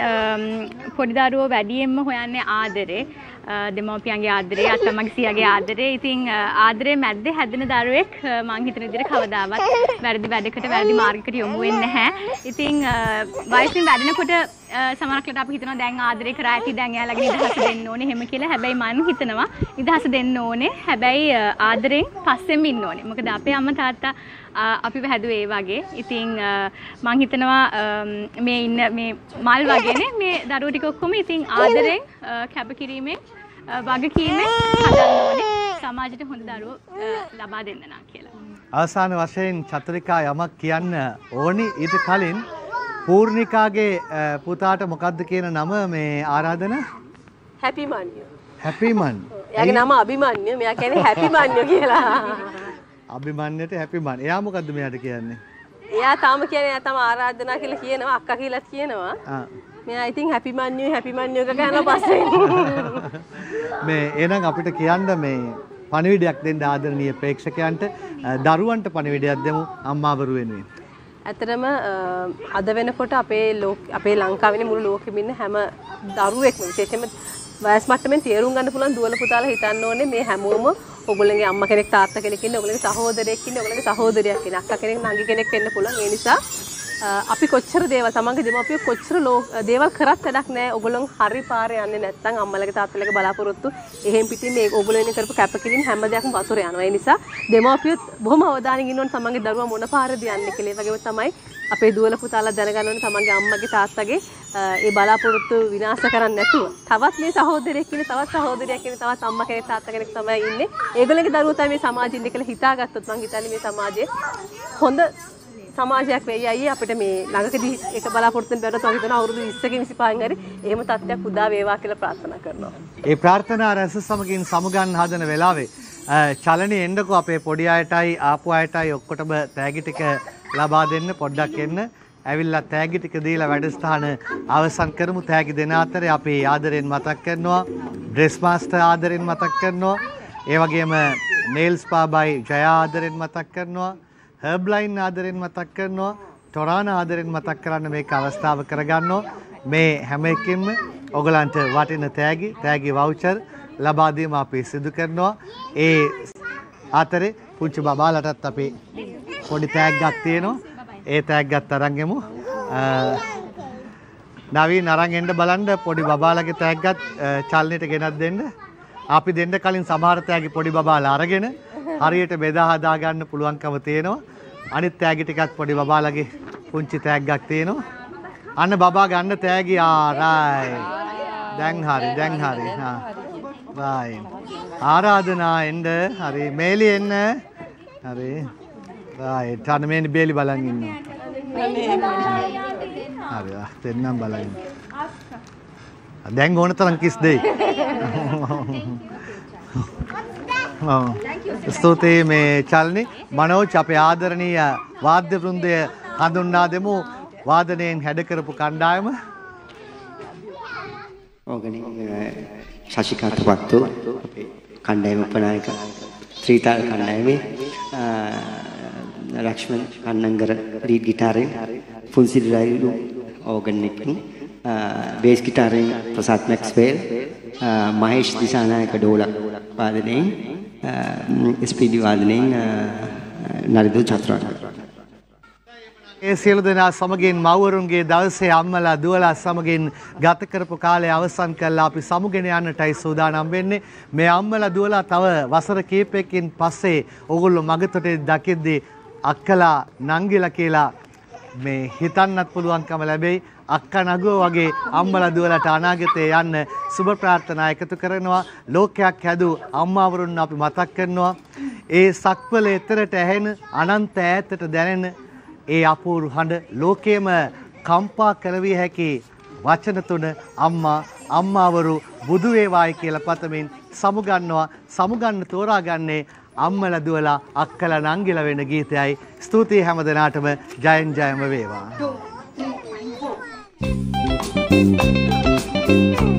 පොඩි දරුවෝ වැඩියෙන්ම හොයන්නේ ආදරේ. අ, දෙමව්පියන්ගේ ආදරේ, අත්තම්මගේ සියගේ ආදරේ. ඉතින් අ, ආදරේ මැද්දේ හැදෙන දරුවෙක් අ, මං හිතන විදිහට කවදාවත් වැරදි වැඩකට වැරදි මාර්ගයකට යොමු වෙන්නේ නැහැ. ඉතින් අ, වයසින් වැඩෙනකොට අ, සමහරක්ලට අපි හිතනවා දැන් ආදරේ කරා ඇති දැන් එයාලගේ නිදහස දෙන්න ඕනේ එහෙම කියලා. හැබැයි මම හිතනවා නිදහස දෙන්න ඕනේ. හැබැයි අ, ආදරෙන් පස්සෙම ඉන්න ඕනේ. මොකද අපේ අම්මා තාත්තා අ, අපිව හැදුවේ ඒ වගේ. ඉතින් අ, මං හිතනවා අම්, මේ ඉන්න මේ මල් වගේනේ මේ දරුවෝ ටික ඔක්කොම ඉතින් ආදරෙන් අ, කැපකිරීමෙන් අ, වගකීමෙන් හදන්න ඕනේ. සමාජයට හොඳ දරුවෝ ලබා දෙන්න නම් කියලා. අවසාන වශයෙන් චතුරිකා යමක් කියන්න ඕනි ඊට කලින් පූර්ණිකාගේ පුතාට මොකක්ද කියන නම මේ ආරාධන හැපිමන්යෝ. හැපිමන් එයාගේ නම අභිමන්යෝ. මෙයා කියන්නේ හැපිමන්යෝ කියලා. අභිමන්යට හැපිමන් එයා මොකක්ද මෙයාට කියන්නේ එයා තාම කියන්නේ තම ආරාධනා කියලා කියනවා අක්කා කියලාත් කියනවා. ආ. මෙයා ඉතින් හැපිමන්යෝ හැපිමන්යෝ එක ගන්නවා පස්සේ. මේ එහෙනම් අපිට කියන්න මේ පණිවිඩයක් දෙන්න ආදරණීය ප්‍රේක්ෂකයන්ට දරුවන්ට පණිවිඩයක් දෙමු අම්මාවරු වෙනුවෙන් ඇතරම අද වෙනකොට අපේ ලෝක අපේ ලංකාවෙන මුළු ලෝකෙම ඉන්න හැම දරුවෙක්ම විශේෂයෙන්ම වයස් මට්ටමින් තේරුම් ගන්න පුළුවන් දුවල පුතාලා හිතන්න ඕනේ මේ හැමෝම ඔයගොල්ලෝගේ අම්මා කෙනෙක් තාත්තා කෙනෙක් ඉන්නේ ඔයගොල්ලෝගේ සහෝදරයෙක් ඉන්නේ ඔයගොල්ලෝගේ සහෝදරියක් ඉන්නේ අක්කා කෙනෙක් නංගි කෙනෙක් වෙන්න පුළුවන් ඒ නිසා අපි කොච්චර දේවල් තමන්ගේ දෙමාපියෝ කොච්චර ලෝ- දේවල් කරත් වැඩක් නැහැ ඔයගොල්ලෝ හරි පාරේ යන්නේ නැත්නම් අම්මලගේ තාත්තලගේ බලාපොරොත්තු. එහෙම් පිටින් මේ ඔයගොල්ලෝ ඉන්නේ කරපු කැපකිරීම හැම දෙයක්ම වතුර යනවා. ඒ නිසා දෙමාපියොත් බොහොම අවධානයෙන් ඉන්න ඕනේ තමන්ගේ දරුවා මොන පාරේද යන්නේ කියලා. ඒ වගේම තමයි අපේ දුවල පුතාලා දැනගන්න ඕනේ තමන්ගේ අම්මගේ තාත්තගේ අ, ඒ බලාපොරොත්තු විනාශ කරන්නේ නැතුව. තවත් මේ සහෝදරයෙක් ඉන්නේ තවත් සහෝදරියක් ඉන්නේ තවත් අම්මා කෙනෙක් තාත්තා කෙනෙක් තමයි ඉන්නේ. ඒගොල්ලෝගේ දරුවෝ තමයි මේ සමාජෙ ඉන්නේ කියලා හිතාගත්තොත් මං හිතන්නේ මේ සමාජයේ හොඳ සමාජයක් වෙයි අයියේ අපිට මේ ළඟකදී එක බලාපොරොත්තුෙන් බැලුවත් මම හිතනවා අවුරුදු 20කින් 25න් හරි එහෙම තත්ත්වයක් උදා වේවා කියලා ප්‍රාර්ථනා කරනවා. ඒ ප්‍රාර්ථනා රැස සමගින් සමුගන්න හදන වෙලාවේ අ, චලනය එන්නකෝ අපේ පොඩි අයටයි ආපු අයටයි ඔක්කොටම තෑගි ටික ලබා දෙන්න පොඩ්ඩක් එන්න. ඇවිල්ලා තෑගි ටික දීලා වැඩසටහන අවසන් කරමු. තෑගි දෙන අතරේ අපි ආදරෙන් මතක් කරනවා. ඩ්‍රෙස් මාස්ටර් ආදරෙන් මතක් කරනවා. ඒ වගේම නේල්ස් පාබයි ජයා ආදරෙන් මතක් කරනවා. හර්බ්ලයින් ආදරෙන් මතක් කරනවා. ටොරාන ආදරෙන් මතක් කරන්න මේක අවස්ථාව කරගන්නවා. මේ හැම එකකින්ම ඔගලන්ට වටින තෑගි තෑගි වවුචර් ලබා දීම අපි සිදු කරනවා. ඒ අතරේ පුංචි බබාලටත් අපි පොඩි තෑග්ගක් තියෙනවා. ඒ තෑග්ගත් අරන් එමු. අ, නවීන් අරන් එන්න බලන්න පොඩි බබාලගේ තෑග්ගත් අ, චලනෙට ගෙනත් දෙන්න. අපි දෙන්න කලින් සමහර තෑගි පොඩි බබාලා අරගෙන හරියට බෙදා හදා ගන්න පුළුවන්කම තියෙනවා. අනිත් තෑගි ටිකත් පොඩි බබාලගේ පුංචි තෑග්ගක් තියෙනවා. අන්න බබා ගන්න තෑගි ආරයි. දැන් හරි දැන් හරි. හා. රයි. ආරාධනා එන්න හරි මේලි එන්න. හරි. රයි. තන මේනි බේලි බලන් ඉන්නවා. හරි. ආ, දෙන්නම් බලන් ඉන්න. දැන් ඕන තරම් කිස් දෙයි. ඔව්. ස්තුතියි මේ චල්නි. මනෝජ් අපේ ආදරණීය වාද්‍ය වෘන්දය හඳුන්වා දෙමු. වාදනයෙන් හැඩ කරපු කණ්ඩායම. ඕගනින් ශශිකාතපත්තු අපේ කණ්ඩායම උපනායක ත්‍රීතාල කණ්ඩායමේ අ, ලක්ෂ්මන් කන්නංගර ලීඩ් ගිටාරෙන් පුන්සිරි රයිලු ඕගන් එකකින් අ, බේස් ගිටාරෙන් ප්‍රසාද් මැක්ස්වෙල් අ, මහේෂ් දිසානායක ඩෝලක් වාදනයෙන්. ස්පීඩි වාදනයෙන් අ, නරිදු චතුරාර්ය ඒ සියලු දෙනා සමගින් මව්වරුන්ගේ දවසේ අම්මලා දුවලා සමගින් ගත කරපු කාලය අවසන් කරලා අපි සමුගෙන යන්නටයි සූදානම් වෙන්නේ. මේ අම්මලා දුවලා තව වසර කීපයකින් පස්සේ ඕගොල්ලෝ මගතොටේ දකිද්දී අක්කලා නංගිලා කියලා මේ හිතන්නත් පුළුවන්කම ලැබෙයි. අක්කා නගුව වගේ අම්මලා දුවලට අනාගතේ යන්න සුබ ප්‍රාර්ථනා එකතු කරනවා. ලෝකයක් හැදූ අම්මාවරුන් අපි මතක් කරනවා. ඒ සක්වල එතරට ඇහෙන අනන්ත ඈතට දැනෙන ඒ අපූරු හඬ ලෝකේම කම්පා කරවිය හැකි වචන තුන අම්මා අම්මාවරු බුදු වේවායි කියලා පතමින් සමුගන්නවා සමුගන්න තෝරාගන්නේ අම්මලා දුවලා අක්කලා නංගිලා වෙන ගීතයයි ස්තුතියි හැම දිනාටම ජයෙන් ජයම වේවා Thank you.